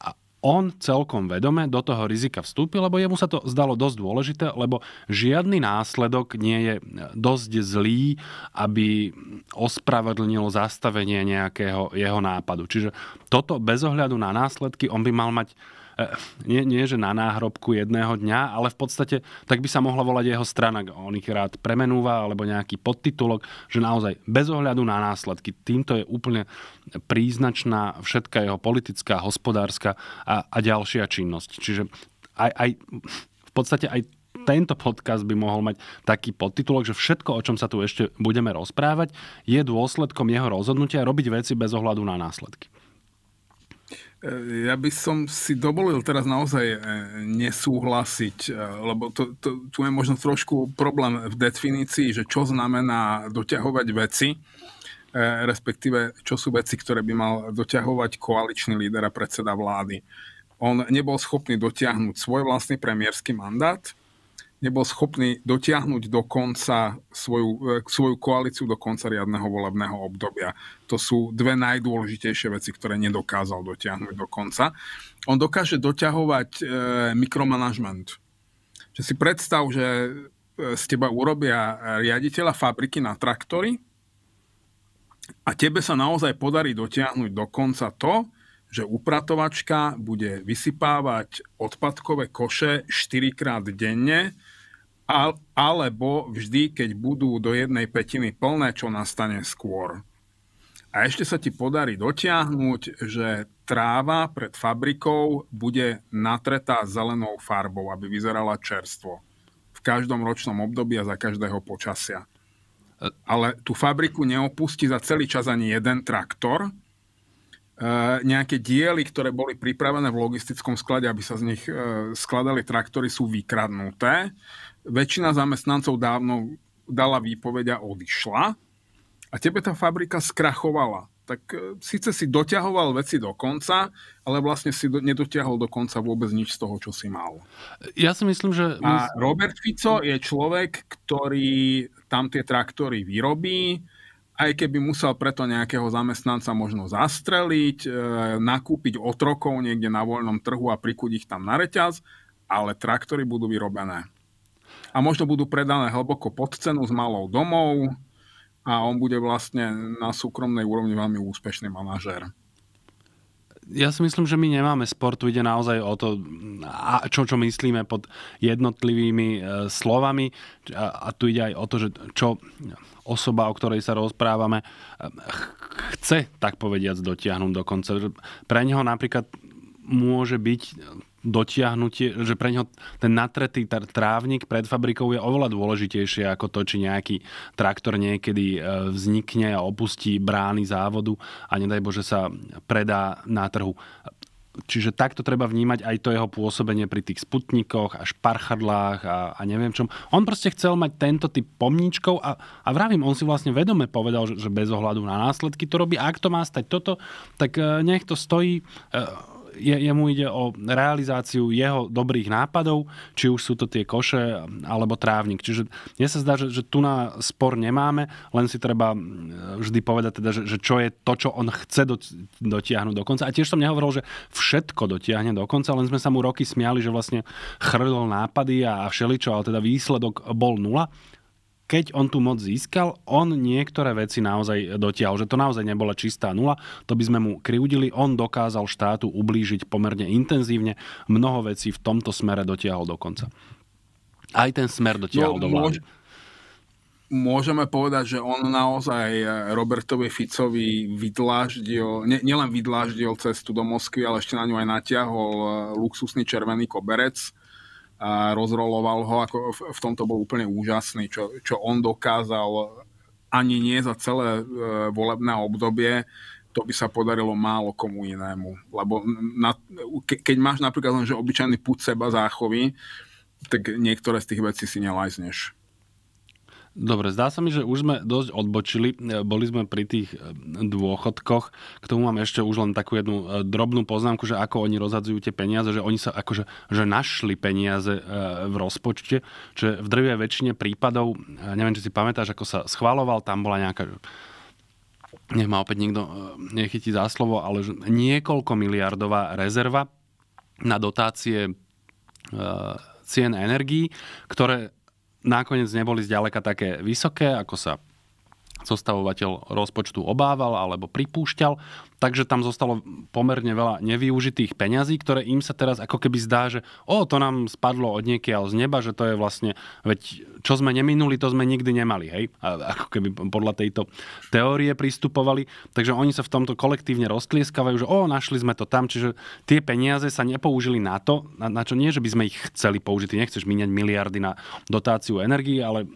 a on celkom vedome do toho rizika vstúpil, lebo jemu sa to zdalo dosť dôležité, lebo žiadny následok nie je dosť zlý, aby ospravedlnilo zastavenie nejakého jeho nápadu. Čiže toto bez ohľadu na následky on by mal mať nie, nie že na náhrobku jedného dňa, ale v podstate tak by sa mohla volať jeho strana. On ich rád premenúva, alebo nejaký podtitulok, že naozaj bez ohľadu na následky. Týmto je úplne príznačná všetká jeho politická, hospodárska a, a ďalšia činnosť. Čiže aj, aj v podstate aj tento podcast by mohol mať taký podtitulok, že všetko, o čom sa tu ešte budeme rozprávať, je dôsledkom jeho rozhodnutia robiť veci bez ohľadu na následky. E, ja by som si dovolil teraz naozaj e, nesúhlasiť, e, lebo to, to, tu je možno trošku problém v definícii, že čo znamená doťahovať veci, respektíve čo sú veci, ktoré by mal doťahovať koaličný líder a predseda vlády. On nebol schopný dotiahnuť svoj vlastný premiérsky mandát, nebol schopný dotiahnuť do konca svoju, e, svoju koalíciu do konca riadneho volebného obdobia. To sú dve najdôležitejšie veci, ktoré nedokázal dotiahnuť do konca. On dokáže doťahovať e, mikromanagement. Že si predstav, že e, z teba urobia riaditeľa fabriky na traktory a tebe sa naozaj podarí dotiahnuť do konca to, že upratovačka bude vysypávať odpadkové koše 4 krát denne alebo vždy, keď budú do jednej petiny plné, čo nastane skôr. A ešte sa ti podarí dotiahnuť, že tráva pred fabrikou bude natretá zelenou farbou, aby vyzerala čerstvo. V každom ročnom období a za každého počasia. Ale tú fabriku neopustí za celý čas ani jeden traktor. E, nejaké diely, ktoré boli pripravené v logistickom sklade, aby sa z nich e, skladali traktory, sú vykradnuté väčšina zamestnancov dávno dala výpoveď a odišla a tebe tá fabrika skrachovala. Tak e, síce si doťahoval veci do konca, ale vlastne si do, nedotiahol do konca vôbec nič z toho, čo si mal. Ja si myslím, že... A Robert Fico je človek, ktorý tam tie traktory vyrobí, aj keby musel preto nejakého zamestnanca možno zastreliť, e, nakúpiť otrokov niekde na voľnom trhu a prikúť ich tam na reťaz, ale traktory budú vyrobené a možno budú predané hlboko pod cenu s malou domov a on bude vlastne na súkromnej úrovni veľmi úspešný manažér. ja si myslím, že my nemáme sport, tu ide naozaj o to, čo, čo myslíme pod jednotlivými e, slovami a tu ide aj o to, že čo osoba, o ktorej sa rozprávame, e, chce, tak povediac, dotiahnuť do konca. Pre neho napríklad môže byť dotiahnutie, že pre neho ten natretý trávnik pred fabrikou je oveľa dôležitejšie ako to, či nejaký traktor niekedy e, vznikne a opustí brány závodu a nedaj Bože sa predá na trhu. Čiže takto treba vnímať aj to jeho pôsobenie pri tých sputnikoch a šparchadlách a, a neviem čom. On proste chcel mať tento typ pomníčkov a, a vravím, on si vlastne vedome povedal, že, že bez ohľadu na následky to robí. Ak to má stať toto, tak e, nech to stojí e, je, jemu ide o realizáciu jeho dobrých nápadov, či už sú to tie koše alebo trávnik. Čiže mne sa zdá, že, že tu na spor nemáme, len si treba vždy povedať teda, že, že čo je to, čo on chce do, dotiahnuť do konca. A tiež som nehovoril, že všetko dotiahne do konca, len sme sa mu roky smiali, že vlastne chrlil nápady a, všeličo, ale teda výsledok bol nula keď on tu moc získal, on niektoré veci naozaj dotiahol, že to naozaj nebola čistá nula, to by sme mu kriudili, on dokázal štátu ublížiť pomerne intenzívne, mnoho vecí v tomto smere dotiahol do konca. Aj ten smer dotiahol no, do vlády. Môžeme povedať, že on naozaj Robertovi Ficovi vydláždil, ne, nielen vydláždil cestu do Moskvy, ale ešte na ňu aj natiahol eh, luxusný červený koberec a rozroloval ho, ako v, v tomto bol úplne úžasný, čo, čo on dokázal ani nie za celé e, volebné obdobie, to by sa podarilo málo komu inému. Lebo na, ke, keď máš napríklad len, že obyčajný put seba záchovy, tak niektoré z tých vecí si nelajzneš. Dobre, zdá sa mi, že už sme dosť odbočili. E, boli sme pri tých e, dôchodkoch. K tomu mám ešte už len takú jednu e, drobnú poznámku, že ako oni rozhadzujú tie peniaze, že oni sa akože že našli peniaze v rozpočte, že v drvej väčšine prípadov, neviem, či si pamätáš, ako sa schvaloval, tam bola nejaká nech ma opäť nikto nechytí za slovo, ale že niekoľko miliardová rezerva na dotácie cien energií, ktoré nakoniec neboli zďaleka také vysoké, ako sa zostavovateľ rozpočtu obával alebo pripúšťal, takže tam zostalo pomerne veľa nevyužitých peňazí, ktoré im sa teraz ako keby zdá, že o, to nám spadlo od niekiaľ z neba, že to je vlastne, veď čo sme neminuli, to sme nikdy nemali, hej? A ako keby podľa tejto teórie pristupovali, takže oni sa v tomto kolektívne roztlieskavajú, že o, našli sme to tam, čiže tie peniaze sa nepoužili na to, na, na čo nie, že by sme ich chceli použiť, ty nechceš míňať miliardy na dotáciu energii, ale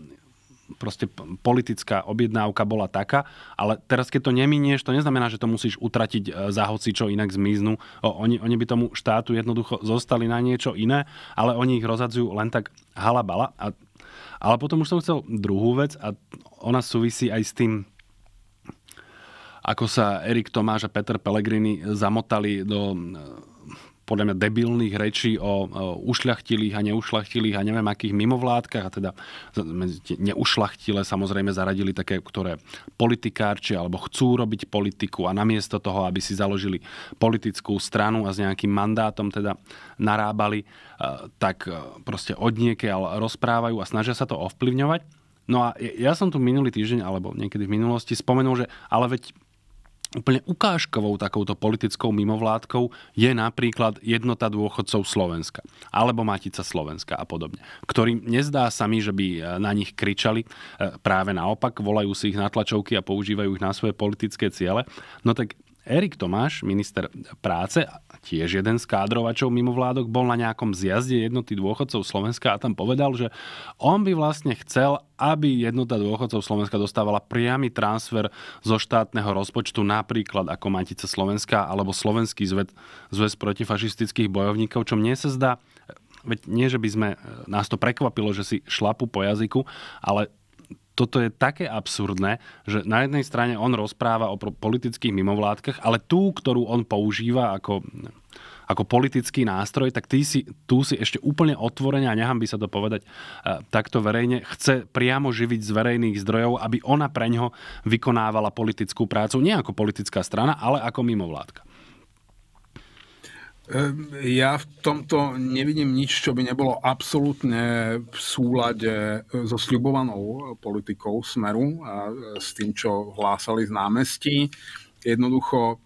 proste politická objednávka bola taká, ale teraz keď to neminieš, to neznamená, že to musíš utratiť e, za hoci čo inak zmiznú. O, oni, oni by tomu štátu jednoducho zostali na niečo iné, ale oni ich rozhadzujú len tak halabala. A, ale potom už som chcel druhú vec a ona súvisí aj s tým, ako sa Erik Tomáš a Peter Pellegrini zamotali do podľa mňa debilných rečí o, ušľachtilých a neušľachtilých a neviem akých mimovládkach a teda neušľachtilé samozrejme zaradili také, ktoré politikárči alebo chcú robiť politiku a namiesto toho, aby si založili politickú stranu a s nejakým mandátom teda narábali, e, tak e, proste od niekiaľ rozprávajú a snažia sa to ovplyvňovať. No a ja som tu minulý týždeň, alebo niekedy v minulosti spomenul, že ale veď úplne ukážkovou takouto politickou mimovládkou je napríklad jednota dôchodcov Slovenska alebo Matica Slovenska a podobne, ktorým nezdá sa mi, že by e, na nich kričali, e, práve naopak, volajú si ich na tlačovky a používajú ich na svoje politické ciele. No tak Erik Tomáš, minister práce, tiež jeden z kádrovačov mimovládok, bol na nejakom zjazde jednoty dôchodcov Slovenska a tam povedal, že on by vlastne chcel, aby jednota dôchodcov Slovenska dostávala priamy transfer zo štátneho rozpočtu, napríklad ako Matica Slovenska alebo Slovenský zväz, zväz protifašistických bojovníkov, čo mne sa zdá, veď nie, že by sme, nás to prekvapilo, že si šlapu po jazyku, ale toto je také absurdné, že na jednej strane on rozpráva o politických mimovládkach, ale tú, ktorú on používa ako, ako politický nástroj, tak ty si, tu si ešte úplne otvorene, a nechám by sa to povedať uh, takto verejne, chce priamo živiť z verejných zdrojov, aby ona pre ňo vykonávala politickú prácu, nie ako politická strana, ale ako mimovládka. Ehm, ja v tomto nevidím nič, čo by nebolo absolútne v súlade e, so sľubovanou politikou Smeru a e, s tým, čo hlásali z námestí. Jednoducho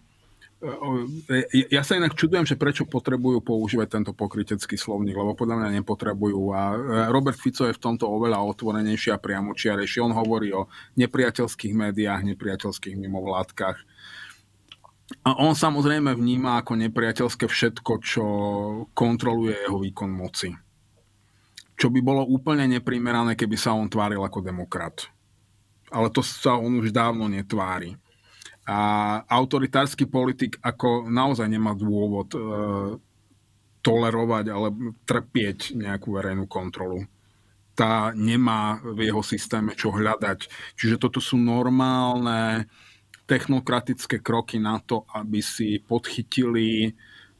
ja sa inak čudujem, že prečo potrebujú používať tento pokrytecký slovník, lebo podľa mňa nepotrebujú. A Robert Fico je v tomto oveľa otvorenejší a priamočiarejší. On hovorí o nepriateľských médiách, nepriateľských mimovládkach. A on samozrejme vníma ako nepriateľské všetko, čo kontroluje jeho výkon moci. Čo by bolo úplne neprimerané, keby sa on tváril ako demokrat. Ale to sa on už dávno netvári. A autoritársky politik ako naozaj nemá dôvod e, tolerovať alebo trpieť nejakú verejnú kontrolu. Tá nemá v jeho systéme čo hľadať. Čiže toto sú normálne technokratické kroky na to, aby si podchytili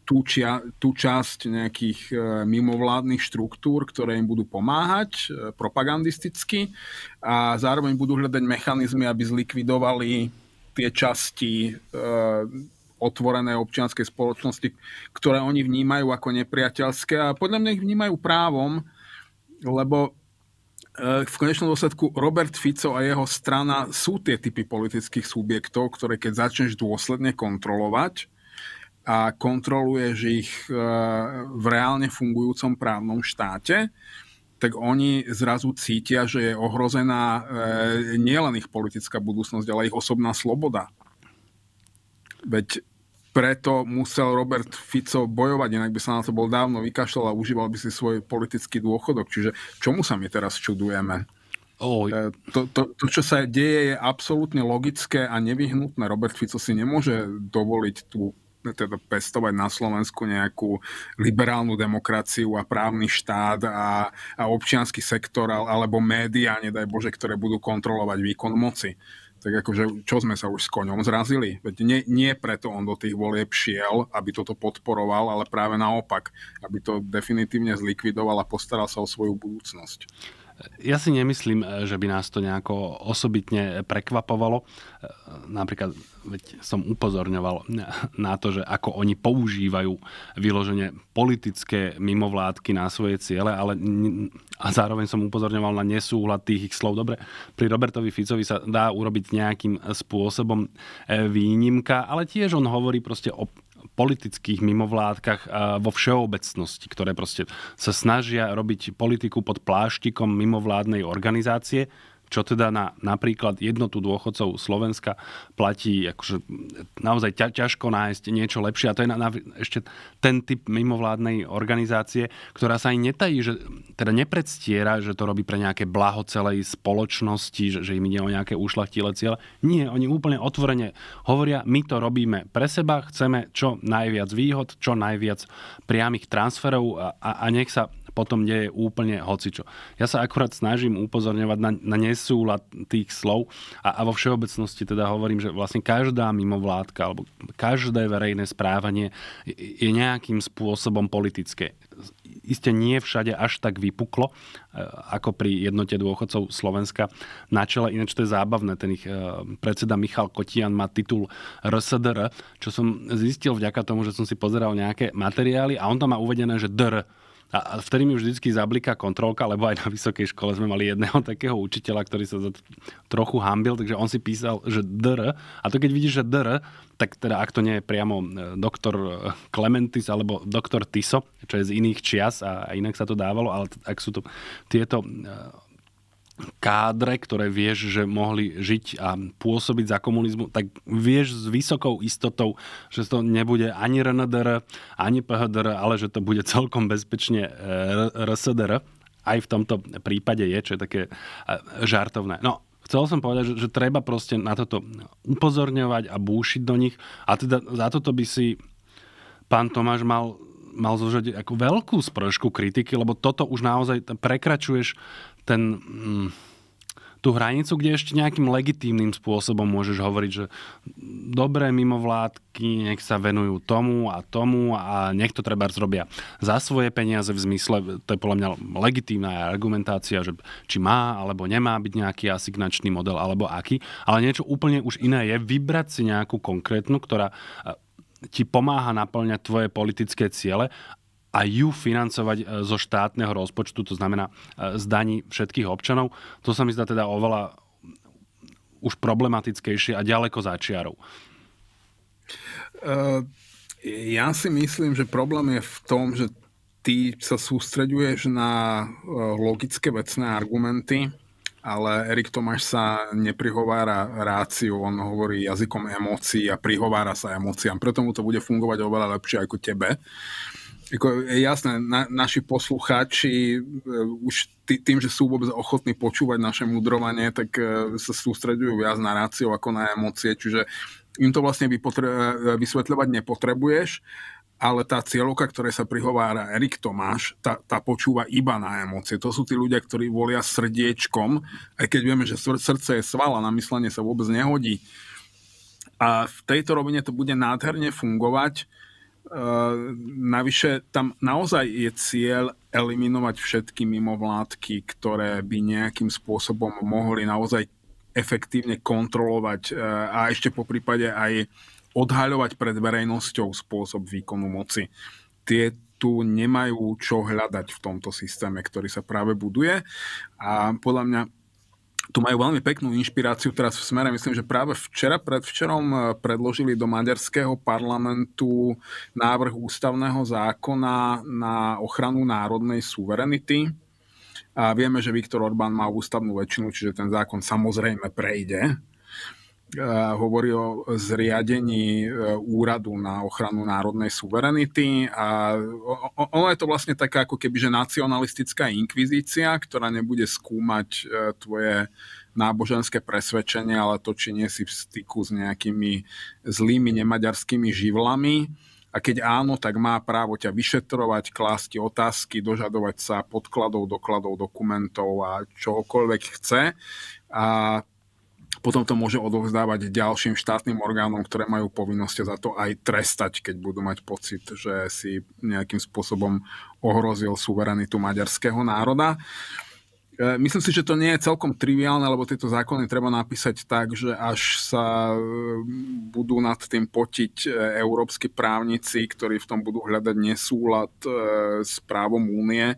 tú, čia, tú časť nejakých e, mimovládnych štruktúr, ktoré im budú pomáhať e, propagandisticky a zároveň budú hľadať mechanizmy, aby zlikvidovali tie časti uh, otvorenej občianskej spoločnosti, ktoré oni vnímajú ako nepriateľské. A podľa mňa ich vnímajú právom, lebo v konečnom dôsledku Robert Fico a jeho strana sú tie typy politických subjektov, ktoré keď začneš dôsledne kontrolovať a kontroluješ ich uh, v reálne fungujúcom právnom štáte, tak oni zrazu cítia, že je ohrozená e, nielen ich politická budúcnosť, ale ich osobná sloboda. Veď preto musel Robert Fico bojovať, inak by sa na to bol dávno vykašľal a užíval by si svoj politický dôchodok. Čiže čomu sa my teraz čudujeme? Oh. To, to, to, čo sa deje, je absolútne logické a nevyhnutné. Robert Fico si nemôže dovoliť tú teda pestovať na Slovensku nejakú liberálnu demokraciu a právny štát a, a občianský sektor alebo médiá, nedaj Bože, ktoré budú kontrolovať výkon moci. Tak akože, čo sme sa už s koňom zrazili? Veď nie, nie preto on do tých volieb šiel, aby toto podporoval, ale práve naopak, aby to definitívne zlikvidoval a postaral sa o svoju budúcnosť. Ja si nemyslím, e, že by nás to nejako osobitne prekvapovalo. E, napríklad veď som upozorňoval na to, že ako oni používajú vyloženie politické mimovládky na svoje ciele, ale a zároveň som upozorňoval na nesúhľad tých ich slov. Dobre, pri Robertovi Ficovi sa dá urobiť nejakým spôsobom e, výnimka, ale tiež on hovorí proste o politických mimovládkach vo všeobecnosti, ktoré proste sa snažia robiť politiku pod pláštikom mimovládnej organizácie, čo teda na napríklad jednotu dôchodcov Slovenska platí akože naozaj ťa, ťažko nájsť niečo lepšie. A to je na, na, ešte ten typ mimovládnej organizácie, ktorá sa aj netají, že teda nepredstiera, že to robí pre nejaké blaho celej spoločnosti, že, že im ide o nejaké ušlachtilé cieľe. Nie, oni úplne otvorene hovoria, my to robíme pre seba, chceme čo najviac výhod, čo najviac priamých transferov a, a nech sa potom deje úplne hocičo. Ja sa akurát snažím upozorňovať na, na nesúlad tých slov a, a vo všeobecnosti teda hovorím, že vlastne každá mimovládka alebo každé verejné správanie je nejakým spôsobom politické. Isté nie všade až tak vypuklo, e, ako pri jednote dôchodcov Slovenska na čele. Ináč to je zábavné, ten ich e, predseda Michal Kotian má titul RSDR, čo som zistil vďaka tomu, že som si pozeral nejaké materiály a on tam má uvedené, že DR a vtedy mi už vždy zabliká kontrolka, lebo aj na vysokej škole sme mali jedného takého učiteľa, ktorý sa za trochu hambil, takže on si písal, že dr. A to keď vidíš, že dr, tak teda ak to nie je priamo e, doktor e, Clementis alebo doktor Tiso, čo je z iných čias a inak sa to dávalo, ale ak sú to tieto e, kádre, ktoré vieš, že mohli žiť a pôsobiť za komunizmu, tak vieš s vysokou istotou, že to nebude ani RNDR, ani PHDR, ale že to bude celkom bezpečne e, RSDR. Aj v tomto prípade je, čo je také e, žartovné. No, chcel som povedať, že, že treba proste na toto upozorňovať a búšiť do nich. A teda za toto by si pán Tomáš mal mal zožať ako veľkú spršku kritiky, lebo toto už naozaj prekračuješ ten, mm, tú hranicu, kde ešte nejakým legitímnym spôsobom môžeš hovoriť, že dobré mimovládky nech sa venujú tomu a tomu a nech to treba zrobia za svoje peniaze v zmysle, to je podľa mňa legitímna argumentácia, že či má alebo nemá byť nejaký asignačný model alebo aký, ale niečo úplne už iné je vybrať si nejakú konkrétnu, ktorá ti pomáha naplňať tvoje politické ciele a ju financovať e, zo štátneho rozpočtu, to znamená e, z daní všetkých občanov. To sa mi zdá teda oveľa už problematickejšie a ďaleko začiarov. ja si myslím, že problém je v tom, že ty sa sústreďuješ na logické vecné argumenty, ale Erik Tomáš sa neprihovára ráciu, on hovorí jazykom emócií a prihovára sa emóciám, preto mu to bude fungovať oveľa lepšie ako tebe. Jako, je jasné, na, naši poslucháči uh, už tý, tým, že sú vôbec ochotní počúvať naše mudrovanie, tak uh, sa sústredujú viac na ráciu ako na emócie, čiže im to vlastne vypotre- vysvetľovať nepotrebuješ, ale tá cieľovka, ktoré sa prihovára Erik Tomáš, tá, tá počúva iba na emócie. To sú tí ľudia, ktorí volia srdiečkom, aj keď vieme, že srdce je sval a na myslenie sa vôbec nehodí. A v tejto rovine to bude nádherne fungovať, navyše tam naozaj je cieľ eliminovať všetky mimovládky, ktoré by nejakým spôsobom mohli naozaj efektívne kontrolovať uh, a ešte po prípade aj odhaľovať pred verejnosťou spôsob výkonu moci. Tie tu nemajú čo hľadať v tomto systéme, ktorý sa práve buduje a podľa mňa tu majú veľmi peknú inšpiráciu teraz v smere. Myslím, že práve včera, predvčerom eh, predložili do maďarského parlamentu návrh ústavného zákona na ochranu národnej suverenity. A vieme, že Viktor Orbán má ústavnú väčšinu, čiže ten zákon samozrejme prejde hovorí o zriadení e, úradu na ochranu národnej suverenity a ono je to vlastne taká ako keby, že nacionalistická inkvizícia, ktorá nebude skúmať e, tvoje náboženské presvedčenie, ale to, či nie si v styku s nejakými zlými nemaďarskými živlami. A keď áno, tak má právo ťa vyšetrovať, klásť otázky, dožadovať sa podkladov, dokladov, dokumentov a čokoľvek chce. A potom to môže odovzdávať ďalším štátnym orgánom, ktoré majú povinnosť za to aj trestať, keď budú mať pocit, že si nejakým spôsobom ohrozil suverenitu maďarského národa. E, myslím si, že to nie je celkom triviálne, lebo tieto zákony treba napísať tak, že až sa e, budú nad tým potiť e, európsky právnici, ktorí v tom budú hľadať nesúlad s právom únie,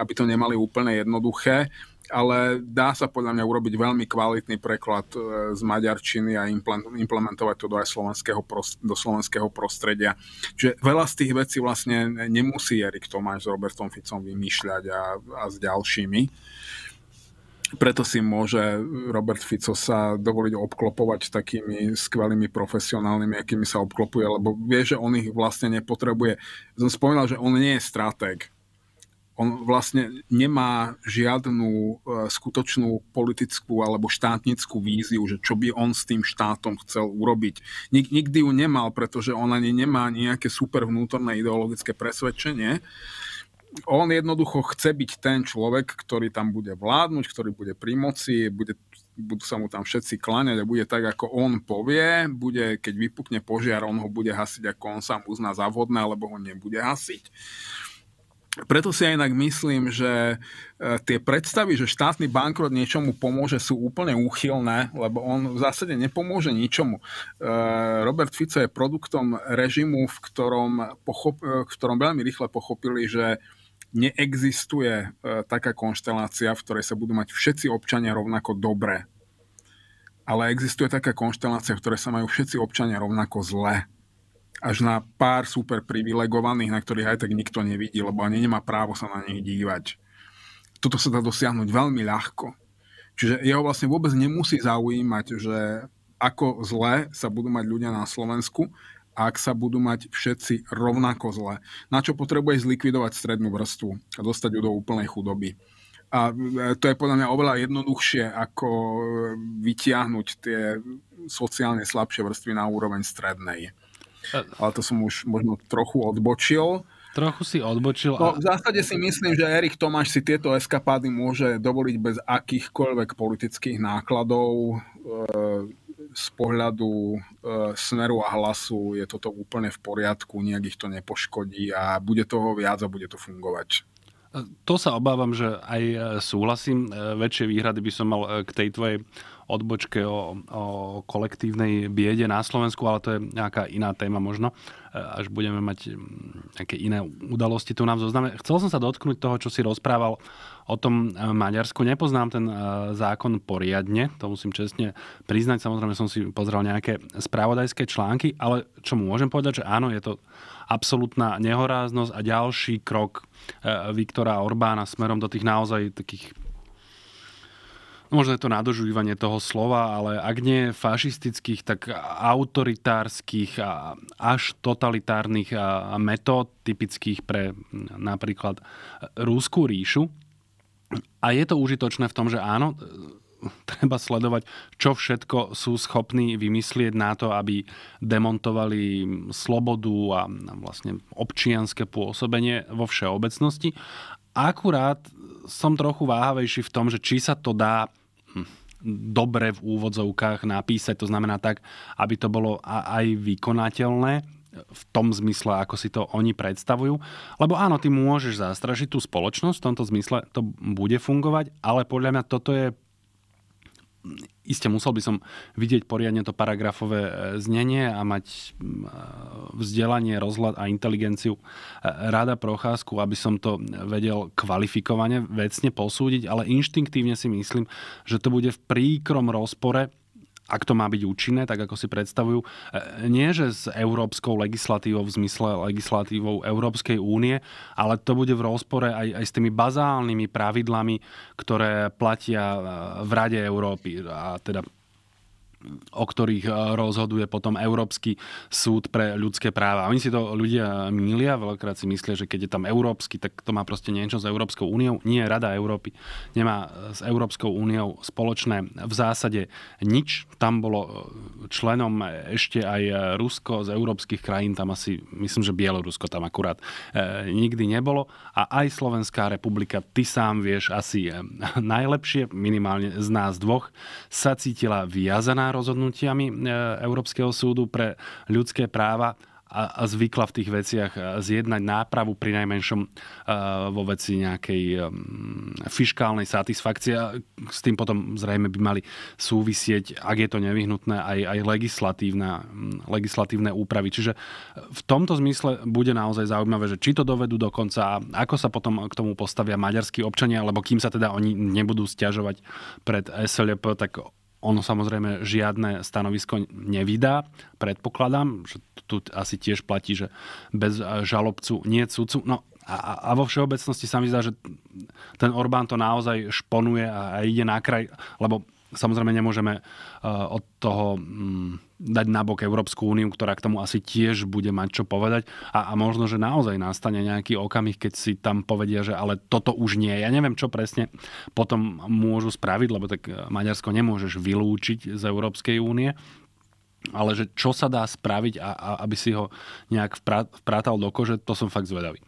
aby to nemali úplne jednoduché ale dá sa podľa mňa urobiť veľmi kvalitný preklad e, z maďarčiny a implementovať to do aj slovenského, do slovenského prostredia. Čiže veľa z tých vecí vlastne nemusí Erik Tomáš s Robertom Ficom vymýšľať a, a s ďalšími. Preto si môže Robert Fico sa dovoliť obklopovať takými skvelými profesionálnymi, akými sa obklopuje, lebo vie, že on ich vlastne nepotrebuje. Som spomínal, že on nie je stratég on vlastne nemá žiadnu e, skutočnú politickú alebo štátnickú víziu, že čo by on s tým štátom chcel urobiť. Nik, nikdy ju nemal, pretože on ani nemá nejaké super vnútorné ideologické presvedčenie. On jednoducho chce byť ten človek, ktorý tam bude vládnuť, ktorý bude pri moci, bude, budú sa mu tam všetci kláňať a bude tak, ako on povie. Bude, keď vypukne požiar, on ho bude hasiť, ako on sám uzná za vhodné, alebo ho nebude hasiť. Preto si aj inak myslím, že e, tie predstavy, že štátny bankrot niečomu pomôže, sú úplne úchylné, lebo on v zásade nepomôže ničomu. E, Robert Fico je produktom režimu, v ktorom, pochop, e, v ktorom veľmi rýchle pochopili, že neexistuje taká konštelácia, v ktorej sa budú mať všetci občania rovnako dobre. Ale existuje taká konštelácia, v ktorej sa majú všetci občania rovnako zle až na pár super privilegovaných, na ktorých aj tak nikto nevidí, lebo ani nemá právo sa na nich dívať. Toto sa dá dosiahnuť veľmi ľahko. Čiže jeho vlastne vôbec nemusí zaujímať, že ako zle sa budú mať ľudia na Slovensku, ak sa budú mať všetci rovnako zle. Na čo potrebuje zlikvidovať strednú vrstvu a dostať ju do úplnej chudoby. A to je podľa mňa oveľa jednoduchšie, ako vytiahnuť tie sociálne slabšie vrstvy na úroveň strednej ale to som už možno trochu odbočil. Trochu si odbočil. No, v zásade si myslím, že Erik Tomáš si tieto eskapády môže dovoliť bez akýchkoľvek politických nákladov. E, z pohľadu e, smeru a hlasu je toto úplne v poriadku, nejak ich to nepoškodí a bude toho viac a bude to fungovať. To sa obávam, že aj súhlasím. Väčšie výhrady by som mal k tej tvojej odbočke o, o kolektívnej biede na Slovensku, ale to je nejaká iná téma možno, e, až budeme mať nejaké iné udalosti tu nám zozname. Chcel som sa dotknúť toho, čo si rozprával o tom e, Maďarsku. Nepoznám ten e, zákon poriadne, to musím čestne priznať. Samozrejme som si pozrel nejaké spravodajské články, ale čo môžem povedať, že áno, je to absolútna nehoráznosť a ďalší krok Viktora Orbána smerom do tých naozaj takých možno je to nadožívanie toho slova, ale ak nie fašistických, tak autoritárskych a až totalitárnych metód typických pre napríklad Rúskú ríšu. A je to užitočné v tom, že áno, treba sledovať, čo všetko sú schopní vymyslieť na to, aby demontovali slobodu a vlastne občianské pôsobenie vo všeobecnosti. Akurát som trochu váhavejší v tom, že či sa to dá dobre v úvodzovkách napísať, to znamená tak, aby to bolo aj vykonateľné v tom zmysle, ako si to oni predstavujú. Lebo áno, ty môžeš zastražiť tú spoločnosť, v tomto zmysle to bude fungovať, ale podľa mňa toto je Isté musel by som vidieť poriadne to paragrafové e, znenie a mať e, vzdelanie, rozhľad a inteligenciu e, rada procházku, aby som to vedel kvalifikovane, vecne posúdiť, ale inštinktívne si myslím, že to bude v príkrom rozpore ak to má byť účinné, tak ako si predstavujú, e, nie že s európskou legislatívou v zmysle legislatívou Európskej únie, ale to bude v rozpore aj, aj s tými bazálnymi pravidlami, ktoré platia e, v Rade Európy. A teda o ktorých e, rozhoduje potom Európsky súd pre ľudské práva. Oni si to ľudia milia, veľakrát si myslia, že keď je tam Európsky, tak to má proste niečo s Európskou úniou. Nie, Rada Európy nemá s Európskou úniou spoločné v zásade nič. Tam bolo e, členom ešte aj Rusko z európskych krajín, tam asi, myslím, že Bielorusko tam akurát e, nikdy nebolo. A aj Slovenská republika, ty sám vieš asi e, najlepšie, minimálne z nás dvoch, sa cítila viazaná rozhodnutiami e, Európskeho súdu pre ľudské práva a, zvykla v tých veciach e, zjednať nápravu pri najmenšom uh, vo veci nejakej fiškálnej satisfakcie. S tým potom zrejme by mali súvisieť, ak je to nevyhnutné, aj, aj legislatívne úpravy. Čiže v tomto zmysle bude naozaj zaujímavé, že či to dovedú do konca a ako sa potom k tomu postavia maďarskí občania, lebo kým sa teda oni nebudú stiažovať pred SLP, tak ono samozrejme žiadne stanovisko nevydá. Predpokladám, že tu asi tiež platí, že bez žalobcu nie sudcu. No a, a vo všeobecnosti sa mi zdá, že ten Orbán to naozaj šponuje a, a ide na kraj, lebo samozrejme nemôžeme uh, od toho um, dať nabok Európsku úniu, ktorá k tomu asi tiež bude mať čo povedať a, a možno, že naozaj nastane nejaký okamih, keď si tam povedia, že ale toto už nie. Ja neviem, čo presne potom môžu spraviť, lebo tak Maďarsko nemôžeš vylúčiť z Európskej únie, ale že čo sa dá spraviť, a, a aby si ho nejak vprátal do kože, to som fakt zvedavý.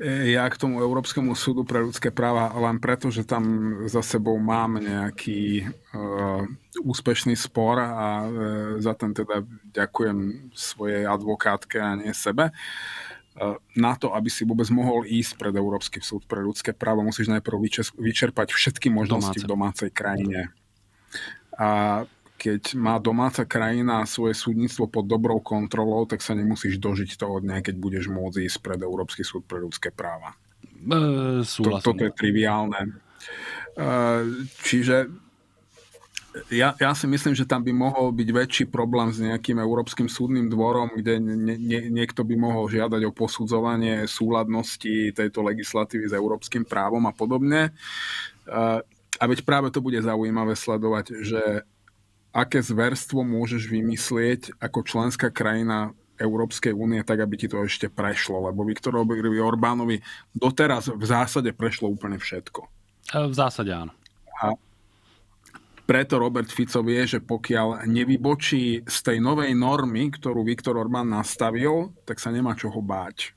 Ja k tomu Európskemu súdu pre ľudské práva len preto, že tam za sebou mám nejaký uh, úspešný spor a uh, za ten teda ďakujem svojej advokátke a nie sebe. Uh, na to, aby si vôbec mohol ísť pred Európsky súd pre ľudské práva, musíš najprv vyčerpať všetky možnosti Domáce. v domácej krajine. A keď má domáca krajina svoje súdnictvo pod dobrou kontrolou, tak sa nemusíš dožiť toho dňa, keď budeš môcť ísť pred Európsky súd pre ľudské práva. E, to, toto je triviálne. E, čiže ja, ja si myslím, že tam by mohol byť väčší problém s nejakým Európskym súdnym dvorom, kde nie, nie, niekto by mohol žiadať o posudzovanie súladnosti tejto legislatívy s európskym právom a podobne. E, a veď práve to bude zaujímavé sledovať, že aké zverstvo môžeš vymyslieť ako členská krajina Európskej únie, tak aby ti to ešte prešlo, lebo Viktorovi Orbánovi doteraz v zásade prešlo úplne všetko. E, v zásade áno. A preto Robert Fico vie, že pokiaľ nevybočí z tej novej normy, ktorú Viktor Orbán nastavil, tak sa nemá čoho báť.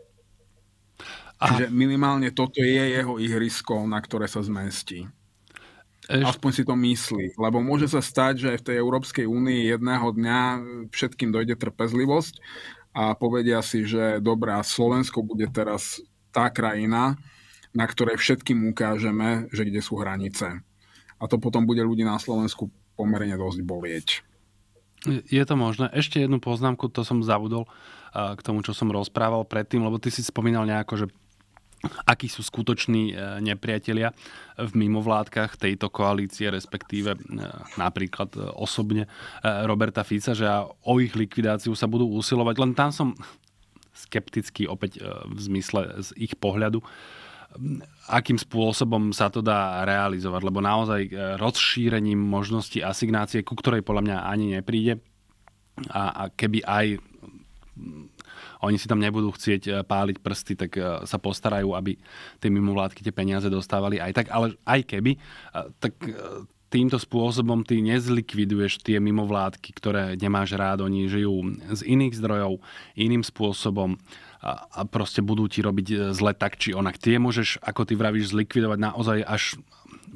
Aha. Čiže minimálne toto je jeho ihrisko, na ktoré sa zmestí. Aspoň si to myslí. Lebo môže sa stať, že v tej Európskej únii jedného dňa všetkým dojde trpezlivosť a povedia si, že dobrá, Slovensko bude teraz tá krajina, na ktorej všetkým ukážeme, že kde sú hranice. a to potom bude ľudí na Slovensku pomerne dosť bolieť. Je to možné. Ešte jednu poznámku, to som zabudol k tomu, čo som rozprával predtým, lebo ty si spomínal nejako, že akí sú skutoční e, nepriatelia v mimovládkach tejto koalície, respektíve e, napríklad e, osobne Roberta Fica, že o ich likvidáciu sa budú usilovať. Len tam som skeptický opäť v zmysle z ich pohľadu akým spôsobom sa to dá realizovať, lebo naozaj rozšírením možnosti asignácie, ku ktorej podľa mňa ani nepríde a, a keby aj oni si tam nebudú chcieť e, páliť prsty, tak e, sa postarajú, aby tie mimovládky tie peniaze dostávali aj tak. Ale aj keby, e, tak týmto spôsobom ty nezlikviduješ tie mimovládky, ktoré nemáš rád, oni žijú z iných zdrojov, iným spôsobom a, proste budú ti robiť zle tak či onak. Tie môžeš, ako ty vravíš, zlikvidovať naozaj až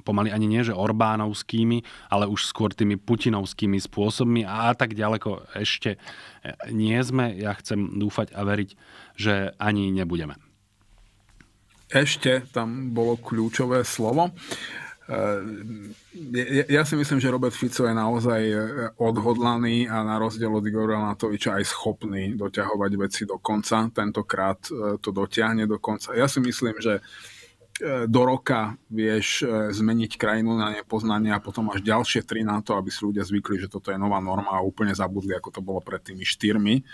pomaly ani nie, že Orbánovskými, ale už skôr tými putinovskými spôsobmi a tak ďaleko ešte nie sme. Ja chcem dúfať a veriť, že ani nebudeme. Ešte tam bolo kľúčové slovo. Ja, ja si myslím, že Robert Fico je naozaj odhodlaný a na rozdiel od Igora Matoviča aj schopný doťahovať veci do konca. Tentokrát to dotiahne do konca. Ja si myslím, že E, do roka vieš e, zmeniť krajinu na nepoznanie a potom až ďalšie tri na to, aby si ľudia zvykli, že toto je nová norma a úplne zabudli, ako to bolo pred tými štyrmi.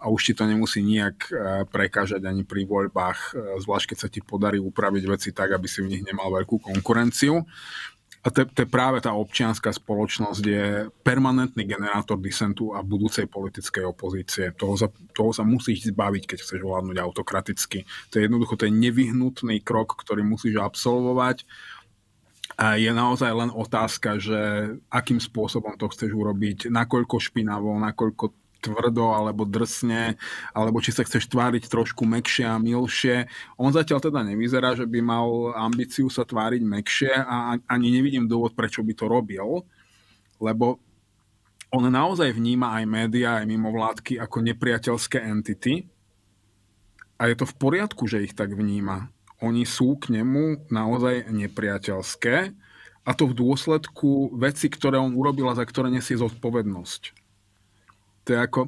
A už ti to nemusí nijak e, prekážať ani pri voľbách, zvlášť keď sa ti podarí upraviť veci tak, aby si v nich nemal veľkú konkurenciu. A to, je práve tá občianská spoločnosť, je permanentný generátor disentu a budúcej politickej opozície. Toho sa, toho sa musíš zbaviť, keď chceš vládnuť autokraticky. To je jednoducho to je nevyhnutný krok, ktorý musíš absolvovať. A je naozaj len otázka, že akým spôsobom to chceš urobiť, nakoľko špinavo, nakoľko tvrdo alebo drsne, alebo či sa chceš tváriť trošku mekšie a milšie. On zatiaľ teda nevyzerá, že by mal ambíciu sa tváriť mekšie a ani nevidím dôvod, prečo by to robil, lebo on naozaj vníma aj médiá, aj mimovládky ako nepriateľské entity a je to v poriadku, že ich tak vníma. Oni sú k nemu naozaj nepriateľské a to v dôsledku veci, ktoré on urobil a za ktoré nesie zodpovednosť. To je ako,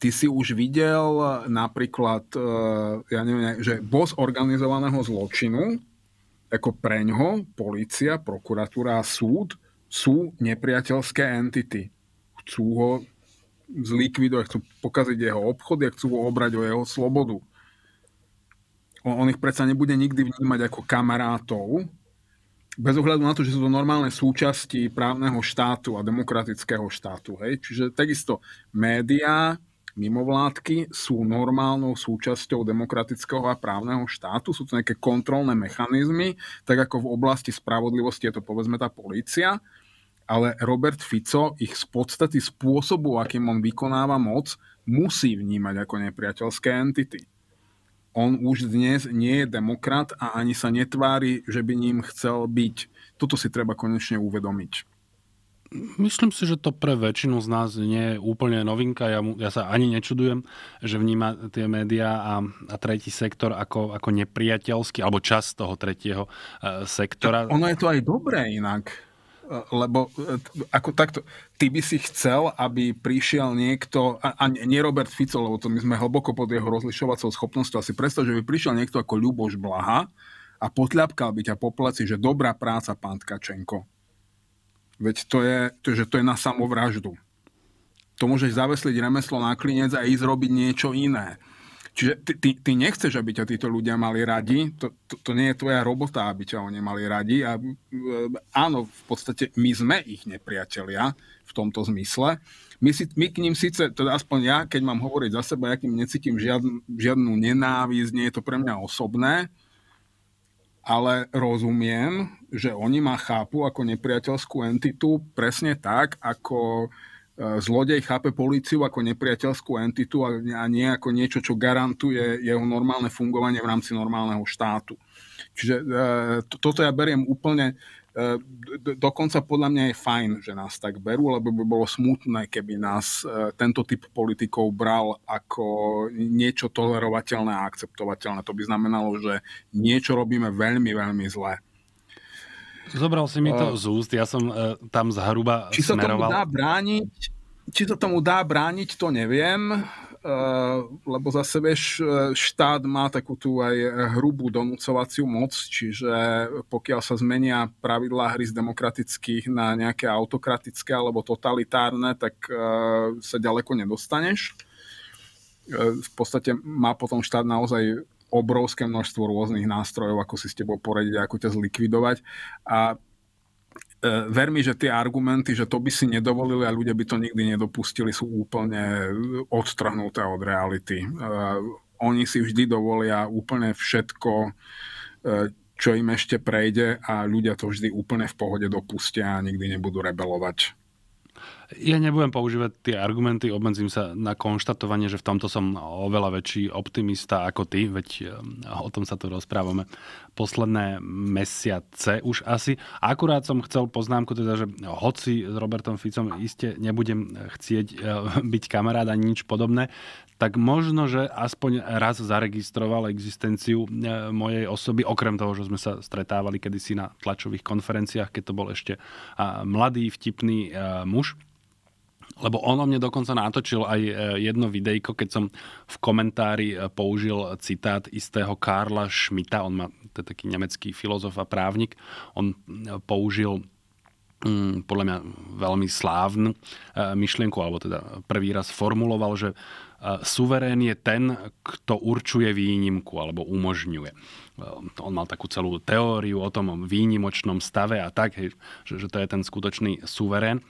ty si už videl napríklad, e, ja neviem, že boss organizovaného zločinu, ako preňho, policia, prokuratúra a súd sú nepriateľské entity. Chcú ho zlikvidovať, chcú pokaziť jeho obchody chcú ho obrať o jeho slobodu. On, on ich predsa nebude nikdy vnímať ako kamarátov, bez ohľadu na to, že sú to normálne súčasti právneho štátu a demokratického štátu. Hej? Čiže takisto médiá, mimovládky sú normálnou súčasťou demokratického a právneho štátu, sú to nejaké kontrolné mechanizmy, tak ako v oblasti spravodlivosti je to povedzme tá polícia, ale Robert Fico ich z podstaty spôsobu, akým on vykonáva moc, musí vnímať ako nepriateľské entity on už dnes nie je demokrat a ani sa netvári, že by ním chcel byť. Toto si treba konečne uvedomiť. Myslím si, že to pre väčšinu z nás nie je úplne novinka. Ja, ja sa ani nečudujem, že vníma tie médiá a, a tretí sektor ako, ako nepriateľský, alebo čas toho tretieho uh, sektora. Ono je to aj dobré inak lebo e, ako takto, ty by si chcel, aby prišiel niekto, a, a nie Robert Fico, lebo to my sme hlboko pod jeho rozlišovacou schopnosťou, asi predstav, že by prišiel niekto ako Ľuboš Blaha a potľapkal by ťa po pleci, že dobrá práca, pán Tkačenko. Veď to je, to, že to je na samovraždu. To môžeš zavesliť remeslo na klinec a ísť robiť niečo iné. Čiže ty, ty, ty nechceš, aby ťa títo ľudia mali radi, to, to, to nie je tvoja robota, aby ťa oni mali radi. A, e, áno, v podstate my sme ich nepriatelia v tomto zmysle. My, si, my k ním síce, teda aspoň ja, keď mám hovoriť za seba, ja k necítim žiadnu, žiadnu nenávisť, nie je to pre mňa osobné, ale rozumiem, že oni ma chápu ako nepriateľskú entitu presne tak, ako zlodej chápe políciu ako nepriateľskú entitu a nie ako niečo, čo garantuje jeho normálne fungovanie v rámci normálneho štátu. Čiže e, toto ja beriem úplne, e, dokonca podľa mňa je fajn, že nás tak berú, lebo by bolo smutné, keby nás tento typ politikov bral ako niečo tolerovateľné a akceptovateľné. To by znamenalo, že niečo robíme veľmi, veľmi zle. Zobral si mi to uh, z úst, ja som uh, tam zhruba či smeroval. Či sa tomu dá brániť, či to tomu dá brániť, to neviem. Eh, lebo zase vieš, eh, štát má takú tú aj hrubú donúcovaciu moc, čiže pokiaľ sa zmenia pravidlá hry z demokratických na nejaké autokratické alebo totalitárne, tak eh, sa ďaleko nedostaneš. V podstate má potom štát naozaj obrovské množstvo rôznych nástrojov, ako si s tebou poradiť, ako ťa zlikvidovať. A E, ver mi, že tie argumenty, že to by si nedovolili a ľudia by to nikdy nedopustili, sú úplne odtrhnuté od reality. E, oni si vždy dovolia úplne všetko, e, čo im ešte prejde a ľudia to vždy úplne v pohode dopustia a nikdy nebudú rebelovať. Ja nebudem používať tie argumenty, obmedzím sa na konštatovanie, že v tomto som oveľa väčší optimista ako ty, veď o tom sa tu rozprávame posledné mesiace už asi. Akurát som chcel poznámku teda, že hoci s Robertom Ficom iste nebudem chcieť e, byť kamarát ani nič podobné, tak možno, že aspoň raz zaregistroval existenciu e, mojej osoby, okrem toho, že sme sa stretávali kedysi na tlačových konferenciách, keď to bol ešte mladý, vtipný muž lebo on o mne dokonca natočil aj e, jedno videjko, keď som v komentári e, použil citát istého Karla Schmidta, on má, to je taký nemecký filozof a právnik, on e, použil mm, podľa mňa veľmi slávnu myšlienku, alebo teda prvý raz formuloval, že suverén je ten, kto určuje výnimku alebo umožňuje. On mal takú celú teóriu o tom výnimočnom stave a tak, že, to je ten skutočný suverén.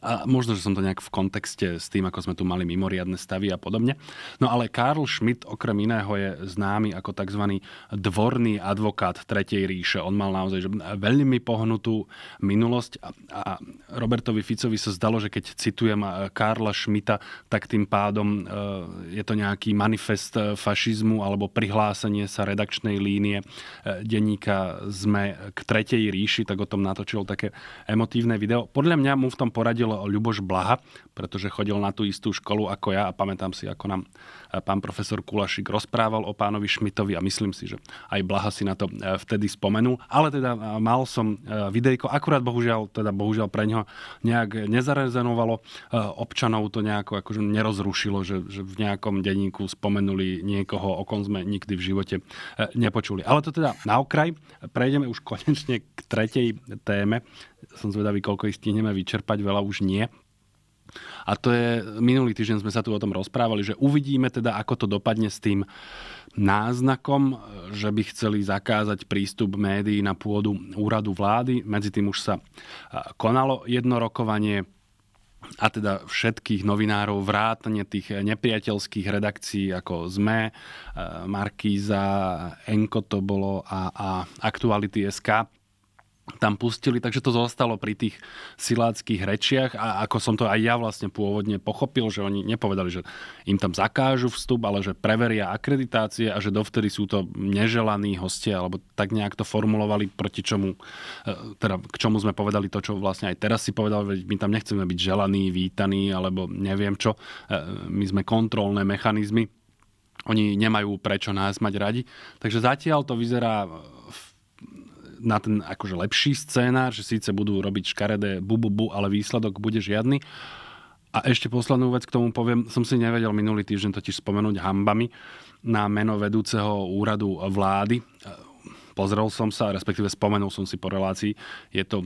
A, možno, že som to nejak v kontexte s tým, ako sme tu mali mimoriadne stavy a podobne. No ale Karl Schmidt okrem iného je známy ako tzv. dvorný advokát Tretej ríše. On mal naozaj veľmi pohnutú minulosť a, Robertovi Ficovi sa zdalo, že keď citujem Karla Schmidta, tak tým pádom e, je to nejaký manifest fašizmu alebo prihlásenie sa redakčnej línie e, denníka ZME k Tretej ríši, tak o tom natočil také emotívne video. Podľa mňa mu v tom poradil Ľuboš Blaha, pretože chodil na tú istú školu ako ja a pamätám si, ako nám eh, pán profesor Kulašik rozprával o pánovi Šmitovi a myslím si, že aj Blaha si na to eh, vtedy spomenul. Ale teda eh, mal som videjko, akurát bohužiaľ, teda bohužiaľ pre ňo nejak nezarezenovalo. Občanov to nejako akože nerozrušilo, že, že v nejakom denníku spomenuli niekoho, o kom sme nikdy v živote nepočuli. Ale to teda na okraj. Prejdeme už konečne k tretej téme. Som zvedavý, koľko ich stihneme vyčerpať, veľa už nie. A to je, minulý týždeň sme sa tu o tom rozprávali, že uvidíme teda, ako to dopadne s tým náznakom, že by chceli zakázať prístup médií na pôdu úradu vlády. Medzi tým už sa konalo jedno rokovanie a teda všetkých novinárov, vrátane tých nepriateľských redakcií ako ZME, Markíza, Enko to bolo a, a Aktuality SK tam pustili, takže to zostalo pri tých siláckých rečiach a ako som to aj ja vlastne pôvodne pochopil, že oni nepovedali, že im tam zakážu vstup, ale že preveria akreditácie a že dovtedy sú to neželaní hostia, alebo tak nejak to formulovali, proti čomu, e, teda k čomu sme povedali to, čo vlastne aj teraz si povedali, my tam nechceme byť želaní, vítaní, alebo neviem čo. E, my sme kontrolné mechanizmy, oni nemajú prečo nás mať radi. Takže zatiaľ to vyzerá na ten akože lepší scénár, že síce budú robiť škaredé bu, bu, bu, ale výsledok bude žiadny. A ešte poslednú vec k tomu poviem, som si nevedel minulý týždeň totiž spomenúť hambami na meno vedúceho úradu vlády. Pozrel som sa, respektíve spomenul som si po relácii, je to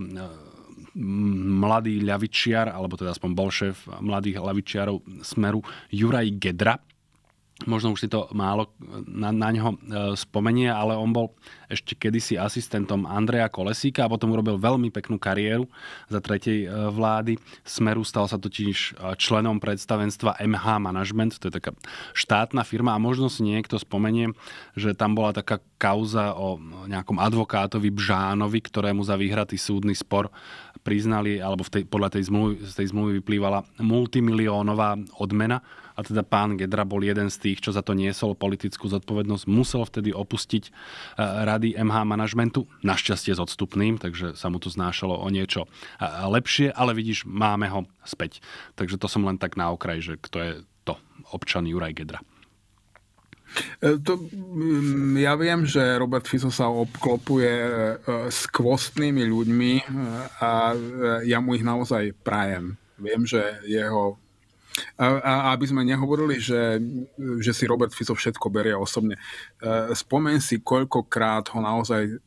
mladý ľavičiar, alebo teda aspoň bol šéf mladých ľavičiarov Smeru, Juraj Gedra, možno už si to málo na, na neho e, spomenie, ale on bol ešte kedysi asistentom Andreja Kolesíka a potom urobil veľmi peknú kariéru za tretej e, vlády. Smeru stal sa totiž členom predstavenstva MH Management, to je taká štátna firma a možno si niekto spomenie, že tam bola taká kauza o nejakom advokátovi Bžánovi, ktorému za vyhratý súdny spor priznali, alebo v tej, podľa tej zmluvy, z tej zmluvy vyplývala multimiliónová odmena a teda pán Gedra bol jeden z tých, čo za to niesol politickú zodpovednosť, musel vtedy opustiť e, rady MH manažmentu, našťastie s odstupným, takže sa mu to znášalo o niečo e, lepšie, ale vidíš, máme ho späť. Takže to som len tak na okraj, že kto je to občan Juraj Gedra. E, to, mm, ja viem, že Robert Fico sa obklopuje s kvostnými ľuďmi a ja mu ich naozaj prajem. Viem, že jeho a, a aby sme nehovorili, že, že si Robert Fico všetko berie osobne. Spomen si, koľkokrát ho naozaj,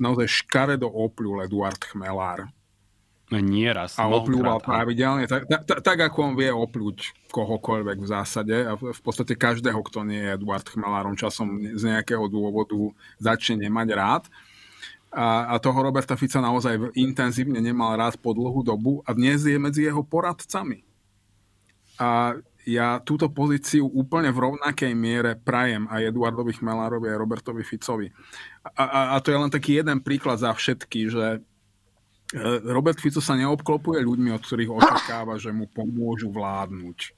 naozaj škaredo opľul Eduard Chmelár Nieraz. A opľúval pravidelne, tak, tak, tak ako on vie opľúť kohokoľvek v zásade a v, v podstate každého, kto nie je Eduard Chmelárom, časom z nejakého dôvodu začne nemať rád. A, a toho Roberta Fica naozaj intenzívne nemal rád po dlhú dobu a dnes je medzi jeho poradcami. A ja túto pozíciu úplne v rovnakej miere prajem aj Eduardovi Chmelárovi a Robertovi Ficovi. A, a, a to je len taký jeden príklad za všetky, že Eh, Robert Fico sa neobklopuje ľuďmi, od ktorých očakáva, že mu pomôžu vládnuť.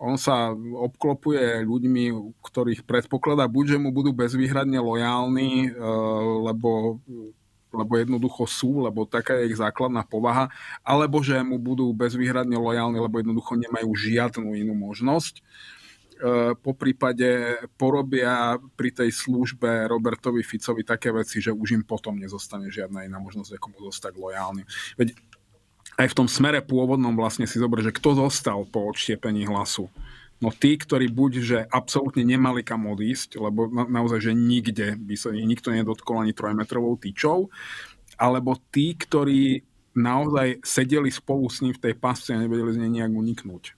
On sa obklopuje ľuďmi, ktorých predpokladá buď, že mu budú bezvýhradne lojálni, eh, lebo, lebo jednoducho sú, lebo taká je ich základná povaha, alebo že mu budú bezvýhradne lojálni, lebo jednoducho nemajú žiadnu inú možnosť. E, po prípade porobia pri tej službe Robertovi Ficovi také veci, že už im potom nezostane žiadna iná možnosť, ako mu zostať lojálny. Veď aj v tom smere pôvodnom vlastne si zober, že kto zostal po odštiepení hlasu. No tí, ktorí buď, že absolútne nemali kam odísť, lebo na, naozaj, že nikde by sa nikto nedotkol ani trojmetrovou tyčou, alebo tí, ktorí naozaj sedeli spolu s ním v tej pasce a nevedeli z nej nejak uniknúť.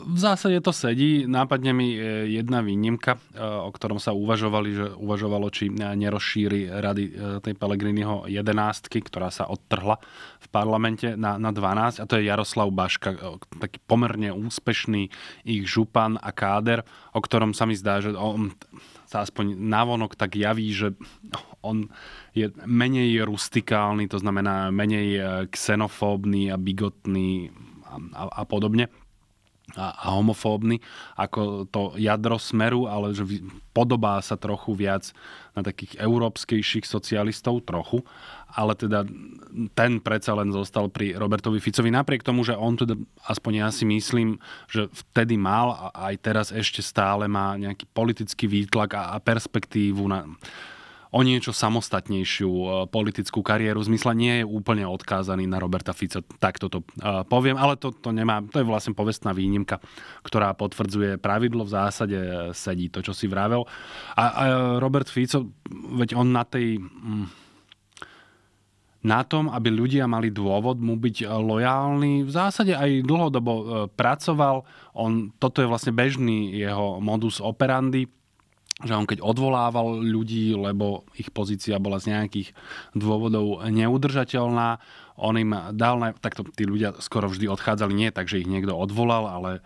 V zásade to sedí. Nápadne mi e, jedna výnimka, e, o ktorom sa uvažovali, že uvažovalo, či nerozšíri rady e, tej Pelegriniho 11, ktorá sa odtrhla v parlamente na, na 12, a to je Jaroslav Baška, taký pomerne úspešný ich župan a káder, o ktorom sa mi zdá, že on sa aspoň navonok tak javí, že on je menej rustikálny, to znamená menej xenofóbny a bigotný a, a, a podobne a, a homofóbny ako to jadro smeru, ale že podobá sa trochu viac na takých európskejších socialistov, trochu, ale teda ten predsa len zostal pri Robertovi Ficovi, napriek tomu, že on teda, aspoň ja si myslím, že vtedy mal a aj teraz ešte stále má nejaký politický výtlak a, a perspektívu na o niečo samostatnejšiu e, politickú kariéru. V zmysle nie je úplne odkázaný na Roberta Fica, tak toto e, poviem, ale to, to nemá, to je vlastne povestná výnimka, ktorá potvrdzuje pravidlo, v zásade e, sedí to, čo si vravel. A, a Robert Fico, veď on na tej mm, na tom, aby ľudia mali dôvod mu byť lojálny. V zásade aj dlhodobo pracoval. On, toto je vlastne bežný jeho modus operandi že on keď odvolával ľudí, lebo ich pozícia bola z nejakých dôvodov neudržateľná, on im dal, takto tí ľudia skoro vždy odchádzali, nie tak, že ich niekto odvolal, ale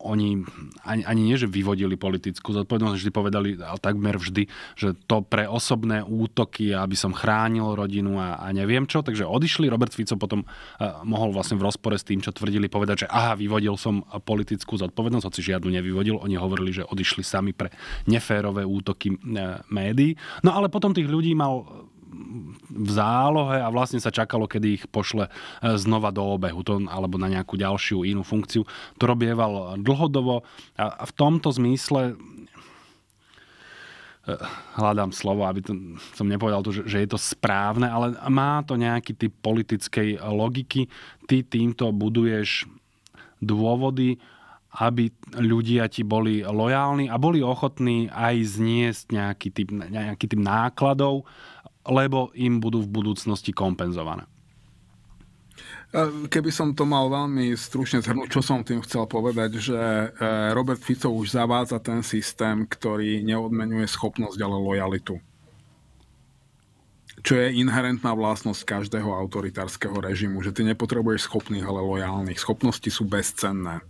oni ani, ani nie, že vyvodili politickú zodpovednosť, vždy povedali, ale takmer vždy, že to pre osobné útoky, aby som chránil rodinu a, a neviem čo. Takže odišli. Robert Fico potom uh, mohol vlastne v rozpore s tým, čo tvrdili, povedať, že aha, vyvodil som politickú zodpovednosť, hoci žiadnu nevyvodil. Oni hovorili, že odišli sami pre neférové útoky uh, médií. No ale potom tých ľudí mal v zálohe a vlastne sa čakalo, kedy ich pošle e, znova do obehu to, alebo na nejakú ďalšiu inú funkciu. To robieval dlhodobo a v tomto zmysle e, hľadám slovo, aby to, som nepovedal to, že, že je to správne, ale má to nejaký typ politickej logiky. Ty týmto buduješ dôvody, aby ľudia ti boli lojálni a boli ochotní aj zniesť nejaký typ, nejaký typ nákladov lebo im budú v budúcnosti kompenzované. Keby som to mal veľmi stručne zhrnúť, čo som tým chcel povedať, že e, Robert Fico už zavádza ten systém, ktorý neodmenuje schopnosť, ale lojalitu. Čo je inherentná vlastnosť každého autoritárskeho režimu, že ty nepotrebuješ schopných, ale lojálnych. Schopnosti sú bezcenné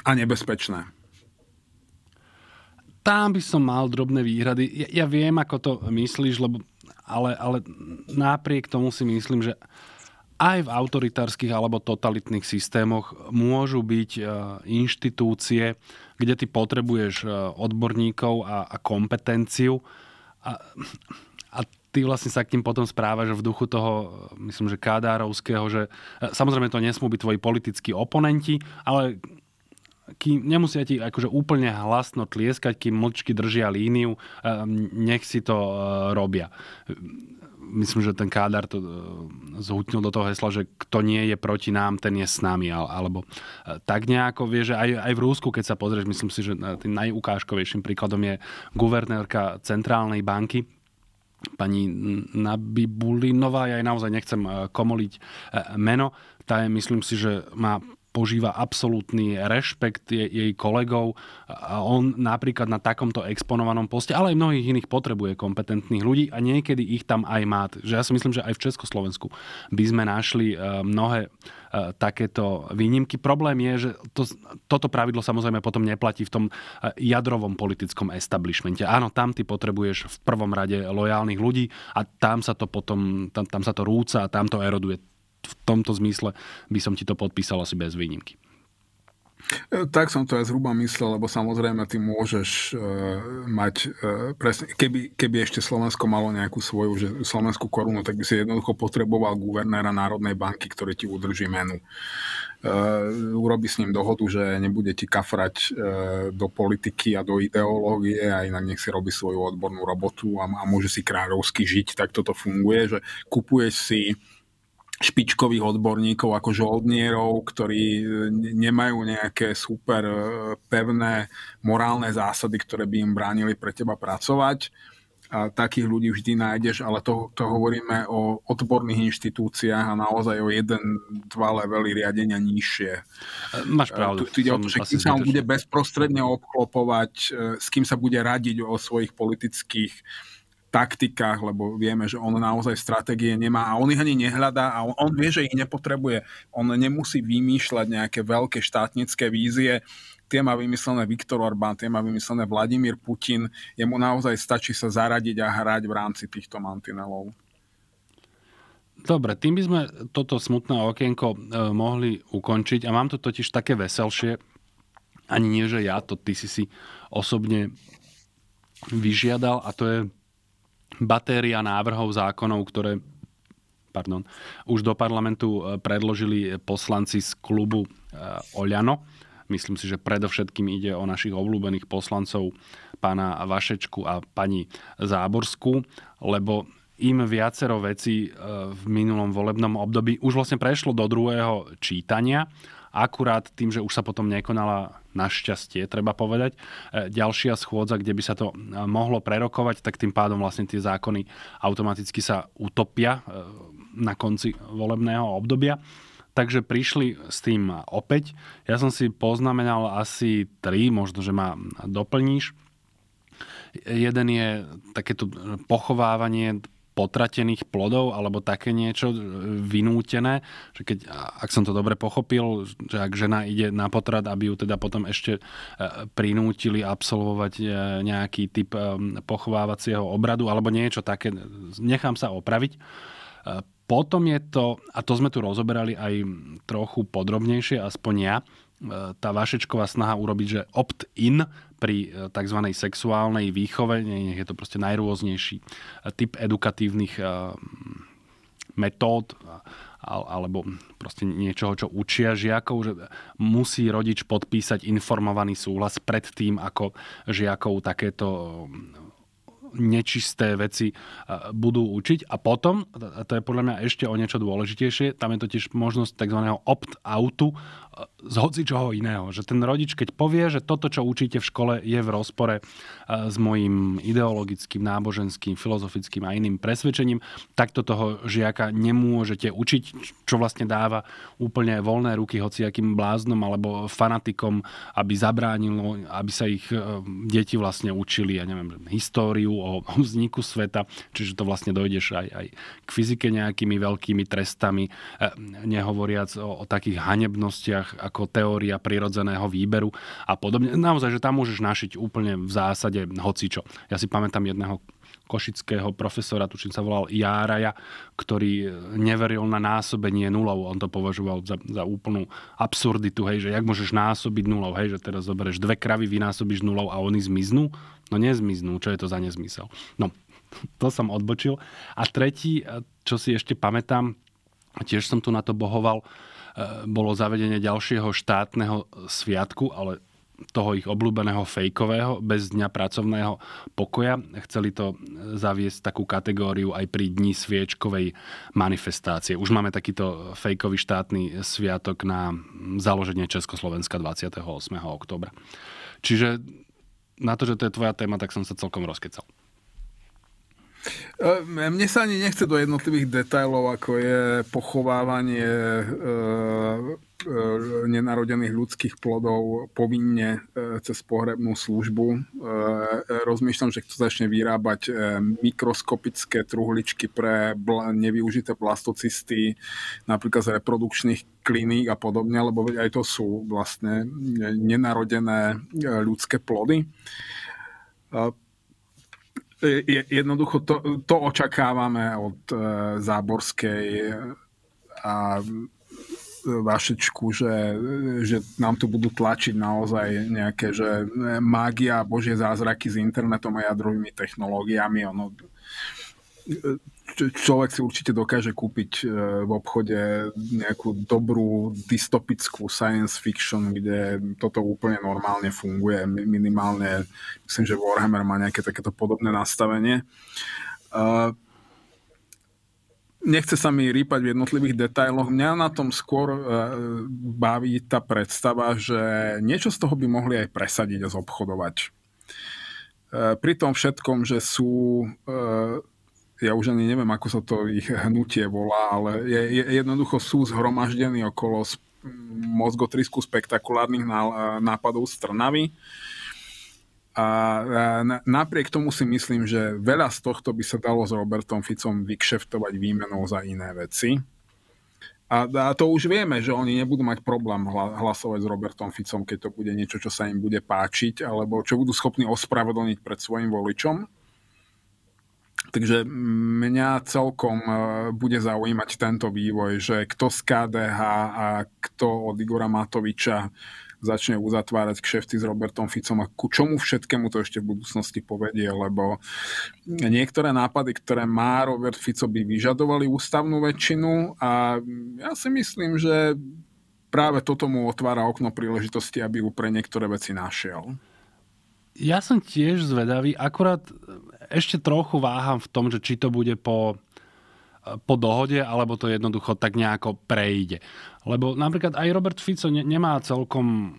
a nebezpečné tam by som mal drobné výhrady. Ja, ja viem, ako to myslíš, lebo, ale, ale napriek tomu si myslím, že aj v autoritárskych alebo totalitných systémoch môžu byť e, inštitúcie, kde ty potrebuješ e, odborníkov a, a kompetenciu a, a ty vlastne sa k tým potom správaš v duchu toho, myslím, že Kádárovského, že e, samozrejme to nesmú byť tvoji politickí oponenti, ale kým, nemusia ti akože úplne hlasno tlieskať, kým mlčky držia líniu, nech si to robia myslím, že ten kádar to zhutnil do toho hesla, že kto nie je proti nám, ten je s nami. Alebo tak nejako vie, že aj, aj v Rúsku, keď sa pozrieš, myslím si, že tým najukážkovejším príkladom je guvernérka Centrálnej banky, pani Nabibulinová, ja jej naozaj nechcem komoliť meno, tá je, myslím si, že má požíva absolútny rešpekt jej, kolegov a on napríklad na takomto exponovanom poste, ale aj mnohých iných potrebuje kompetentných ľudí a niekedy ich tam aj má. Že ja si myslím, že aj v Československu by sme našli eh, mnohé Eh, takéto výnimky. Problém je, že to, toto pravidlo samozrejme potom neplatí v tom eh, jadrovom politickom establishmente. Áno, tam ty potrebuješ v prvom rade lojálnych ľudí a tam sa to potom, tam, tam sa to rúca a tam to eroduje. V tomto zmysle by som ti to podpísal asi bez výnimky. E, tak som to aj zhruba myslel, lebo samozrejme ty môžeš uh, mať uh, presne, keby, keby ešte Slovensko malo nejakú svoju že slovenskú korunu, tak by si jednoducho potreboval guvernéra Národnej banky, ktorý ti udrží menu. Uh, urobi s ním dohodu, že nebude ti kafrať uh, do politiky a do ideológie a inak nech si robí svoju odbornú robotu a, a môže si kráľovsky žiť, tak toto funguje, že kupuješ si špičkových odborníkov ako žoldnierov, ktorí e, nemajú nejaké super e, pevné morálne zásady, ktoré by im bránili pre teba pracovať. A takých ľudí vždy nájdeš, ale to, to hovoríme o odborných inštitúciách a naozaj o jeden, dva levely riadenia nižšie. Máš pravdu. Tu, tu ide o to, že kým sa on bude bezprostredne obklopovať, e, s kým sa bude radiť o svojich politických taktikách, lebo vieme, že on naozaj stratégie nemá a on ich ani nehľadá a on, on vie, že ich nepotrebuje. On nemusí vymýšľať nejaké veľké štátnické vízie, tie má vymyslené Viktor Orbán, tie má vymyslené Vladimír Putin. Jemu naozaj stačí sa zaradiť a hrať v rámci týchto mantinelov. Dobre, tým by sme toto smutné okienko e, mohli ukončiť a mám tu totiž také veselšie, ani nie, že ja, to ty si si osobne vyžiadal a to je batéria návrhov zákonov, ktoré pardon, už do parlamentu e, predložili poslanci z klubu e, Oľano. Myslím si, že predovšetkým ide o našich obľúbených poslancov pána Vašečku a pani Záborskú, lebo im viacero vecí e, v minulom volebnom období už vlastne prešlo do druhého čítania Akurát tým, že už sa potom nekonala našťastie, treba povedať, e, ďalšia schôdza, kde by sa to e, mohlo prerokovať, tak tým pádom vlastne tie zákony automaticky sa utopia e, na konci volebného obdobia. Takže prišli s tým opäť. Ja som si poznamenal asi tri, možno, že ma doplníš. Jeden je takéto pochovávanie potratených plodov alebo také niečo vynútené, že keď, ak som to dobre pochopil, že ak žena ide na potrat, aby ju teda potom ešte e, prinútili absolvovať e, nejaký typ e, pochovávacieho obradu alebo niečo také, nechám sa opraviť. Potom je to, a to sme tu rozoberali aj trochu podrobnejšie, aspoň ja, tá vašečková snaha urobiť, že opt-in pri e, tzv. sexuálnej výchove, nech je to proste najrôznejší e, typ edukatívnych e, metód alebo proste niečoho, čo učia žiakov, že musí rodič podpísať informovaný súhlas pred tým, ako žiakov takéto nečisté veci budú učiť. A potom, a to je podľa mňa ešte o niečo dôležitejšie, tam je totiž možnosť tzv. opt-outu, z hoci čoho iného. Že ten rodič, keď povie, že toto, čo učíte v škole, je v rozpore e, s mojim ideologickým, náboženským, filozofickým a iným presvedčením, tak to toho žiaka nemôžete učiť, čo vlastne dáva úplne voľné ruky hociakým bláznom alebo fanatikom, aby zabránilo, aby sa ich e, deti vlastne učili, ja neviem, históriu o vzniku sveta, čiže to vlastne dojdeš aj, aj k fyzike nejakými veľkými trestami, e, nehovoriac o, o takých hanebnostiach, ako teória prirodzeného výberu a podobne. Naozaj, že tam môžeš našiť úplne v zásade hocičo. Ja si pamätám jedného košického profesora, tuším sa volal Járaja, ktorý neveril na násobenie nulov. On to považoval za, za úplnú absurditu, hej, že jak môžeš násobiť nulov, hej, že teraz zoberieš dve kravy, vynásobíš nulov a oni zmiznú. No nezmiznú, čo je to za nezmysel. No, to som odbočil. A tretí, čo si ešte pamätám, tiež som tu na to bohoval, bolo zavedenie ďalšieho štátneho sviatku, ale toho ich obľúbeného fejkového, bez dňa pracovného pokoja. Chceli to zaviesť takú kategóriu aj pri dni sviečkovej manifestácie. Už máme takýto fejkový štátny sviatok na založenie Československa 28. oktobra. Čiže na to, že to je tvoja téma, tak som sa celkom rozkecal. E, mne sa ani nechce do jednotlivých detajlov, ako je pochovávanie e, e, nenarodených ľudských plodov povinne e, cez pohrebnú službu. Rozmýšľam, že kto začne vyrábať mikroskopické truhličky pre nevyužité plastocysty, napríklad z reprodukčných kliník a podobne, lebo aj to sú vlastne nenarodené ľudské plody jednoducho to, to očakávame od e, Záborskej a Vašečku, že, že nám tu budú tlačiť naozaj nejaké, že mágia, božie zázraky s internetom a jadrovými technológiami. Ono, človek si určite dokáže kúpiť e, v obchode nejakú dobrú dystopickú science fiction, kde toto úplne normálne funguje. Minimálne, myslím, že Warhammer má nejaké takéto podobné nastavenie. E, nechce sa mi rýpať v jednotlivých detailoch. Mňa na tom skôr e, baví tá predstava, že niečo z toho by mohli aj presadiť a zobchodovať. Pri tom všetkom, že sú ja už ani neviem, ako sa to ich hnutie volá, ale je, je, jednoducho sú zhromaždení okolo mozgotrisku spektakulárnych nápadov z Trnavy. A napriek tomu si myslím, že veľa z tohto by sa dalo s Robertom Ficom vykšeftovať výmenou za iné veci. A, a to už vieme, že oni nebudú mať problém hlasovať s Robertom Ficom, keď to bude niečo, čo sa im bude páčiť, alebo čo budú schopní ospravedlniť pred svojim voličom. Takže mňa celkom e, bude zaujímať tento vývoj, že kto z KDH a kto od Igora Matoviča začne uzatvárať kšefty s Robertom Ficom a ku čomu všetkému to ešte v budúcnosti povedie, lebo niektoré nápady, ktoré má Robert Fico, by vyžadovali ústavnú väčšinu a ja si myslím, že práve toto mu otvára okno príležitosti, aby ju pre niektoré veci našiel. Ja som tiež zvedavý, akurát ešte trochu váham v tom, že či to bude po, po dohode, alebo to jednoducho tak nejako prejde. Lebo napríklad aj Robert Fico ne, nemá celkom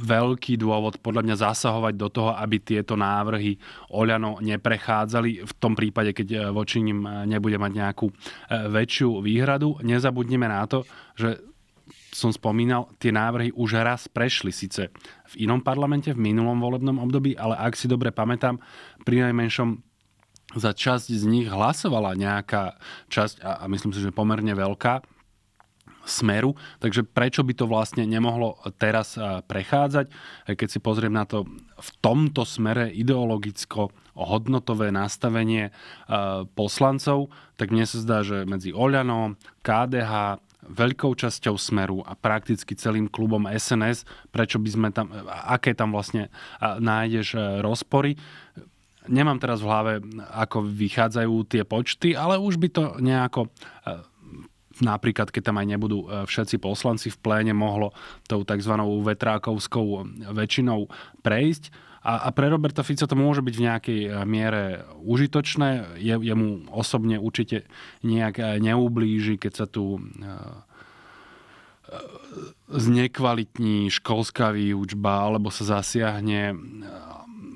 veľký dôvod podľa mňa zasahovať do toho, aby tieto návrhy Oľano neprechádzali v tom prípade, keď e, voči ním e, nebude mať nejakú e, väčšiu výhradu. Nezabudnime na to, že som spomínal, tie návrhy už raz prešli síce v inom parlamente, v minulom volebnom období, ale ak si dobre pamätám, pri najmenšom za časť z nich hlasovala nejaká časť, a, myslím si, že pomerne veľká, smeru, takže prečo by to vlastne nemohlo teraz prechádzať? Keď si pozriem na to v tomto smere ideologicko hodnotové nastavenie poslancov, tak mne sa zdá, že medzi Oľano, KDH, veľkou časťou Smeru a prakticky celým klubom SNS, prečo by sme tam, aké tam vlastne nájdeš e, rozpory. Nemám teraz v hlave, ako vychádzajú tie počty, ale už by to nejako e, napríklad, keď tam aj nebudú e, všetci poslanci v pléne, mohlo tou tzv. vetrákovskou väčšinou prejsť. A, a pre Roberta Fica to môže byť v nejakej miere užitočné. Je, jemu osobne určite nejak neublíži, keď sa tu znekvalitní školská výučba alebo sa zasiahne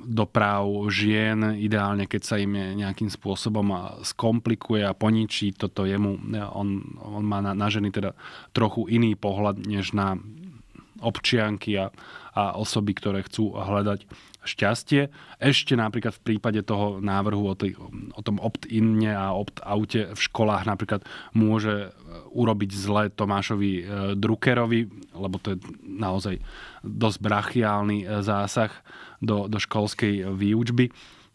do práv žien, ideálne keď sa im nejakým spôsobom skomplikuje a poničí toto jemu. On, on má na, na ženy teda trochu iný pohľad než na občianky a, a osoby, ktoré chcú hľadať šťastie. Ešte napríklad v prípade toho návrhu o, tý, o tom opt-inne a opt-oute v školách napríklad môže e, urobiť zle Tomášovi e, Druckerovi, lebo to je naozaj dosť brachiálny e, zásah do, do školskej výučby.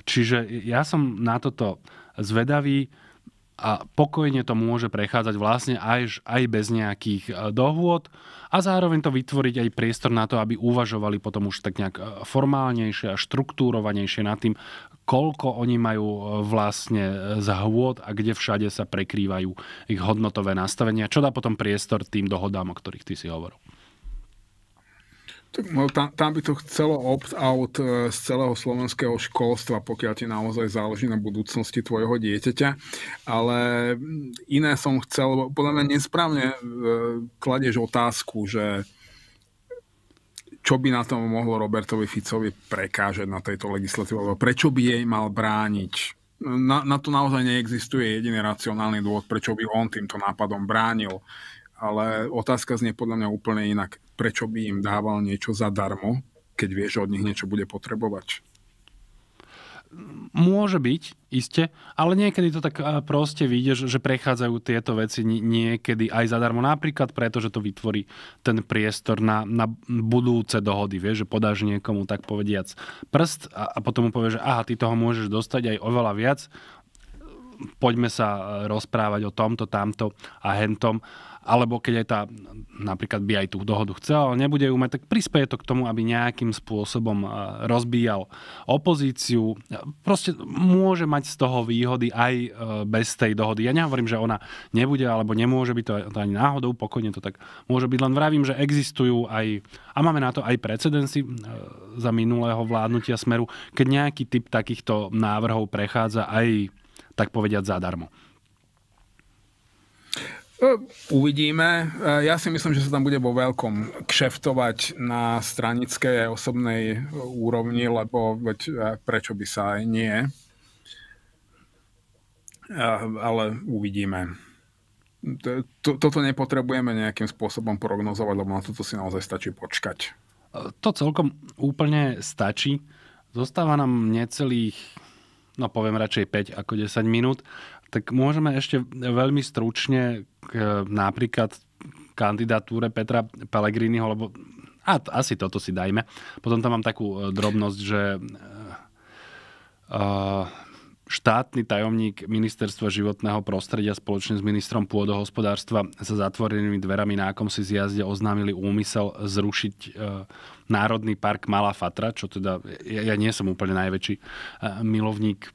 Čiže ja som na toto zvedavý a pokojne to môže prechádzať vlastne aj, aj bez nejakých e, dohôd a zároveň to vytvoriť aj priestor na to, aby uvažovali potom už tak nejak e, formálnejšie a štruktúrovanejšie nad tým, koľko oni majú e, vlastne zhôd a kde všade sa prekrývajú ich hodnotové nastavenia, čo dá potom priestor tým dohodám, o ktorých ty si hovoril. Tam, tam by to chcelo opt-out z celého slovenského školstva, pokiaľ ti naozaj záleží na budúcnosti tvojho dieťaťa. Ale iné som chcel, podľa mňa nesprávne kladieš otázku, že čo by na tom mohlo Robertovi Ficovi prekážať na tejto legislatíve, alebo prečo by jej mal brániť. Na, na to naozaj neexistuje jediný racionálny dôvod, prečo by on týmto nápadom bránil. Ale otázka znie podľa mňa úplne inak. Prečo by im dával niečo zadarmo, keď vie, že od nich niečo bude potrebovať? Môže byť, iste, ale niekedy to tak proste vidíš, že prechádzajú tieto veci niekedy aj zadarmo. Napríklad preto, že to vytvorí ten priestor na, na budúce dohody. Vieš, že podáš niekomu tak povediac prst a, a potom mu povieš, že aha, ty toho môžeš dostať aj oveľa viac. Poďme sa rozprávať o tomto, tamto a hentom alebo keď aj tá, napríklad by aj tú dohodu chcel, ale nebude ju mať, tak prispieje to k tomu, aby nejakým spôsobom rozbíjal opozíciu. Proste môže mať z toho výhody aj e, bez tej dohody. Ja nehovorím, že ona nebude alebo nemôže byť to, ani náhodou, pokojne to tak môže byť, len vravím, že existujú aj, a máme na to aj precedensy e, za minulého vládnutia Smeru, keď nejaký typ takýchto návrhov prechádza aj tak povediať zadarmo. Uvidíme. E, ja si myslím, že sa tam bude vo veľkom kšeftovať na stranickej a osobnej úrovni, lebo veď e, prečo by sa aj nie. E, ale uvidíme. Toto nepotrebujeme nejakým spôsobom prognozovať, lebo na toto si naozaj stačí počkať. To celkom úplne stačí. Zostáva nám necelých, no poviem radšej 5 ako 10 minút tak môžeme ešte veľmi stručne k napríklad kandidatúre Petra Pellegriniho, lebo a asi toto si dajme. Potom tam mám takú e, drobnosť, že e, štátny tajomník Ministerstva životného prostredia spoločne s ministrom pôdohospodárstva sa zatvorenými dverami na akomsi zjazde oznámili úmysel zrušiť e, Národný park Malá Fatra, čo teda ja, ja nie som úplne najväčší milovník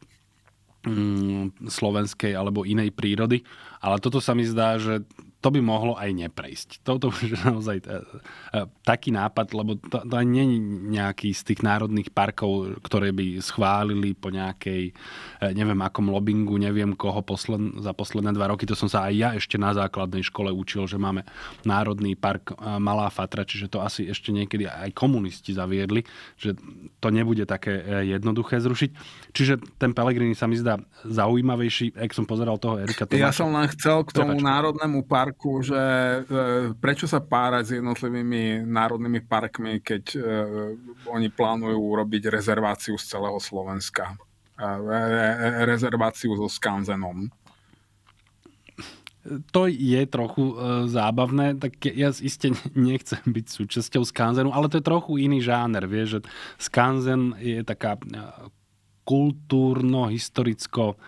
slovenskej alebo inej prírody. Ale toto sa mi zdá, že to by mohlo aj neprejsť. Toto je naozaj e, e, taký nápad, lebo to, to nie je nejaký z tých národných parkov, ktoré by schválili po nejakej, e, neviem akom lobbingu, neviem koho posled, za posledné dva roky. To som sa aj ja ešte na základnej škole učil, že máme Národný park Malá Fatra, čiže to asi ešte niekedy aj komunisti zaviedli, že to nebude také jednoduché zrušiť. Čiže ten Pelegrini sa mi zdá zaujímavejší, ak som pozeral toho Erika Tomáša. Ja som len chcel k tomu Prepač. Národnému parku parku, že e, prečo sa párať s jednotlivými národnými parkmi, keď e, oni plánujú urobiť rezerváciu z celého Slovenska. E, rezerváciu so skanzenom. To je trochu zábavné, tak ja iste nechcem byť súčasťou skanzenu, ale to je trochu iný žáner, vieš, že skanzen je taká kultúrno-historicko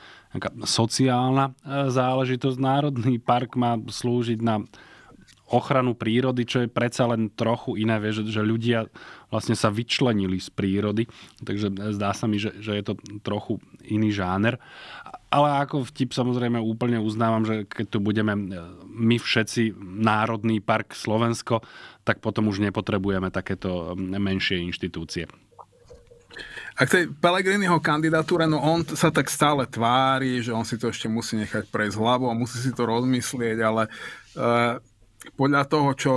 sociálna e, záležitosť. Národný park má slúžiť na ochranu prírody, čo je predsa len trochu iné, vieš, že ľudia vlastne sa vyčlenili z prírody, takže zdá sa mi, že, že je to trochu iný žáner. Ale ako vtip samozrejme úplne uznávam, že keď tu budeme e, my všetci Národný park Slovensko, tak potom už nepotrebujeme takéto menšie inštitúcie. A k tej Pelegriniho kandidatúre, no on sa tak stále tvári, že on si to ešte musí nechať prejsť hlavou a musí si to rozmyslieť, ale uh, podľa toho, čo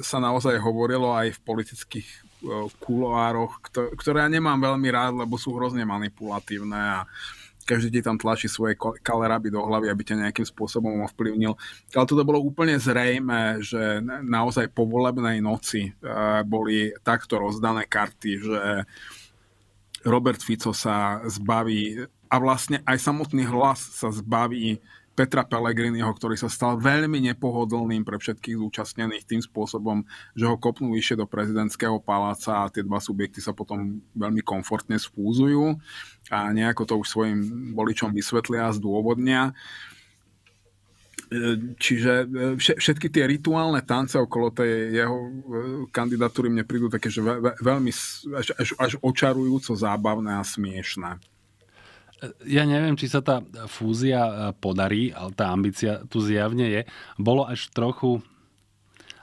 sa naozaj hovorilo aj v politických uh, kuloároch, ktoré ja nemám veľmi rád, lebo sú hrozne manipulatívne a každý ti tam tlačí svoje kaleraby do hlavy, aby ťa nejakým spôsobom ovplyvnil. Ale toto bolo úplne zrejme, že naozaj po volebnej noci uh, boli takto rozdané karty, že Robert Fico sa zbaví a vlastne aj samotný hlas sa zbaví Petra Pellegriniho, ktorý sa stal veľmi nepohodlným pre všetkých zúčastnených tým spôsobom, že ho kopnú vyššie do prezidentského paláca a tie dva subjekty sa potom veľmi komfortne sfúzujú a nejako to už svojim voličom vysvetlia a zdôvodnia. Čiže e, všetky tie rituálne tance okolo tej jeho e, kandidatúry mne prídu také, že veľmi až, až, až očarujúco zábavné a smiešné. Ja neviem, či sa tá fúzia e, podarí, ale tá ambícia tu zjavne je. Bolo až trochu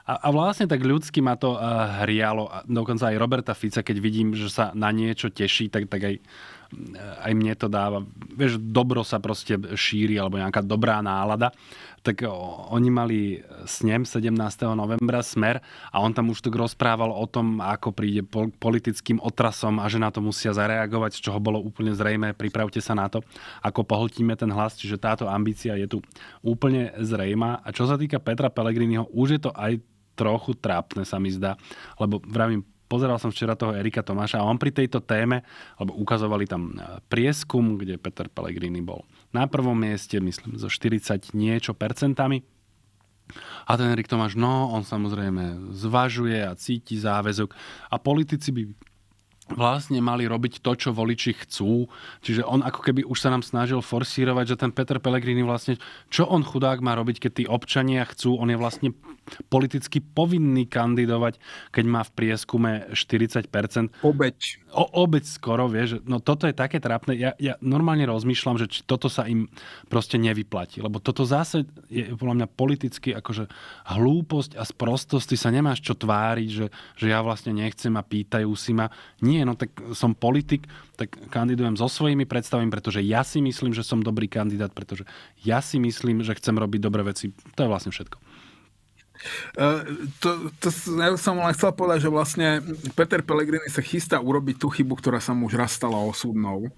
a, a vlastne tak ľudsky ma to uh, hrialo. Dokonca aj Roberta Fica, keď vidím, že sa na niečo teší, tak, tak aj, aj mne to dáva. Vieš, dobro sa proste šíri, alebo nejaká dobrá nálada tak oni mali snem 17. novembra smer a on tam už tak rozprával o tom, ako príde politickým otrasom a že na to musia zareagovať, z čoho bolo úplne zrejme. Pripravte sa na to, ako pohltíme ten hlas. Čiže táto ambícia je tu úplne zrejma. A čo sa týka Petra Pellegriniho, už je to aj trochu trápne sa mi zdá, lebo vravím, pozeral som včera toho Erika Tomáša a on pri tejto téme, lebo ukazovali tam e, prieskum, kde Peter Pellegrini bol na prvom mieste, myslím, so 40 niečo percentami. A ten Erik Tomáš, no, on samozrejme zvažuje a cíti záväzok. A politici by vlastne mali robiť to, čo voliči chcú. Čiže on ako keby už sa nám snažil forsírovať, že ten Peter Pellegrini vlastne, čo on chudák má robiť, keď tí občania chcú, on je vlastne politicky povinný kandidovať, keď má v prieskume 40%. Obeď. O, obeď skoro, vieš. No toto je také trápne. Ja, ja normálne rozmýšľam, že či toto sa im proste nevyplatí. Lebo toto zase je podľa mňa politicky akože hlúposť a sprostosť. Ty sa nemáš čo tváriť, že, že ja vlastne nechcem a pýtajú si ma. Nie, no tak som politik, tak kandidujem so svojimi predstavami, pretože ja si myslím, že som dobrý kandidát, pretože ja si myslím, že chcem robiť dobré veci. To je vlastne všetko. Uh, to, to, som len chcel povedať, že vlastne Peter Pellegrini sa chystá urobiť tú chybu, ktorá sa mu už raz stala osudnou.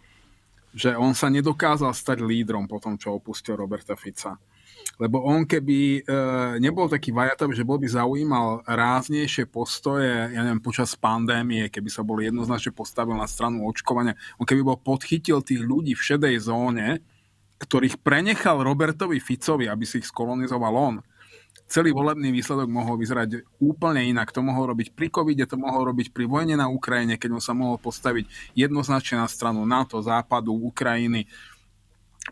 Že on sa nedokázal stať lídrom po tom, čo opustil Roberta Fica. Lebo on keby e, nebol taký vajatavý, že bol by zaujímal ráznejšie postoje, ja neviem, počas pandémie, keby sa bol jednoznačne postavil na stranu očkovania, on keby bol podchytil tých ľudí v šedej zóne, ktorých prenechal Robertovi Ficovi, aby si ich skolonizoval on, celý volebný výsledok mohol vyzerať úplne inak. To mohol robiť pri covide, to mohol robiť pri vojne na Ukrajine, keď on sa mohol postaviť jednoznačne na stranu NATO, Západu, Ukrajiny.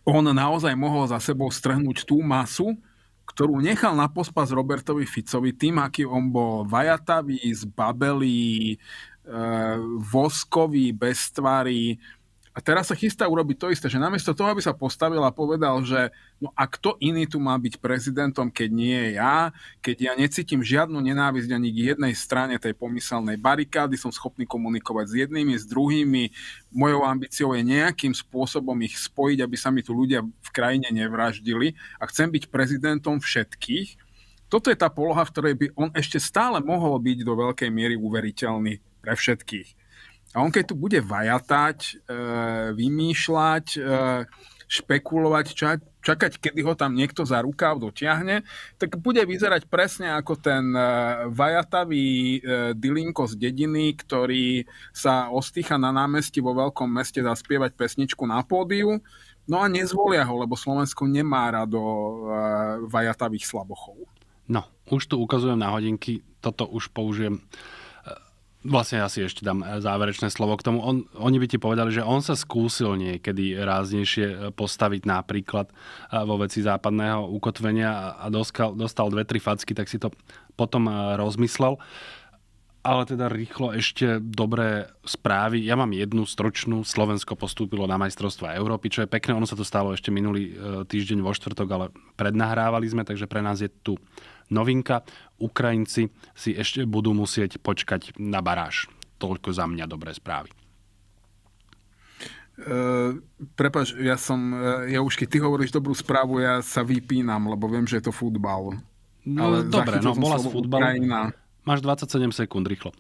On naozaj mohol za sebou strhnúť tú masu, ktorú nechal na pospas Robertovi Ficovi tým, aký on bol vajatavý, zbabelý, e, voskový, beztvarý, a teraz sa chystá urobiť to isté, že namiesto toho, aby sa postavil a povedal, že no a kto iný tu má byť prezidentom, keď nie ja, keď ja necítim žiadnu nenávisť ani k jednej strane tej pomyselnej barikády, som schopný komunikovať s jednými, s druhými, mojou ambíciou je nejakým spôsobom ich spojiť, aby sa mi tu ľudia v krajine nevraždili a chcem byť prezidentom všetkých. Toto je tá poloha, v ktorej by on ešte stále mohol byť do veľkej miery uveriteľný pre všetkých. A on keď tu bude vajatať, e, vymýšľať, e, špekulovať, čakať, kedy ho tam niekto za rukáv dotiahne, tak bude vyzerať presne ako ten e, vajatavý Dilinko z dediny, ktorý sa ostýcha na námestí vo veľkom meste zaspievať pesničku na pódiu, no a nezvolia ho, lebo Slovensko nemá rado vajatavých slabochov. No, už tu ukazujem na hodinky, toto už použijem Vlastne asi ešte dám e, záverečné slovo k tomu. On, oni by ti povedali, že on sa skúsil niekedy ráznejšie e, postaviť napríklad e, vo veci západného ukotvenia a dostal, dostal dve, tri facky, tak si to potom rozmyslel. Ale teda rýchlo ešte dobré správy. Ja mám jednu stručnú. Slovensko postúpilo na majstrovstva Európy, čo je pekné. Ono sa to stalo ešte minulý týždeň vo štvrtok, ale prednahrávali sme, takže pre nás je tu novinka. Ukrajinci si ešte budú musieť počkať na baráž. Toľko za mňa dobré správy. Uh, prepač, ja som, uh, ja už keď ty hovoríš dobrú správu, ja sa vypínam, lebo viem, že je to futbal. No Ale dobre, no bola z futbalu. Máš 27 sekúnd, rýchlo.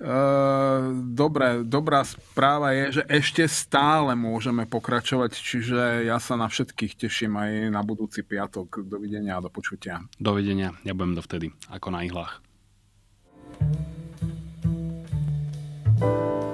Ehm, dobre, dobrá správa je, že ešte stále môžeme pokračovať, čiže ja sa na všetkých teším aj na budúci piatok. Dovidenia a do počutia. Dovidenia, ja budem dovtedy, ako na ihlách. thank you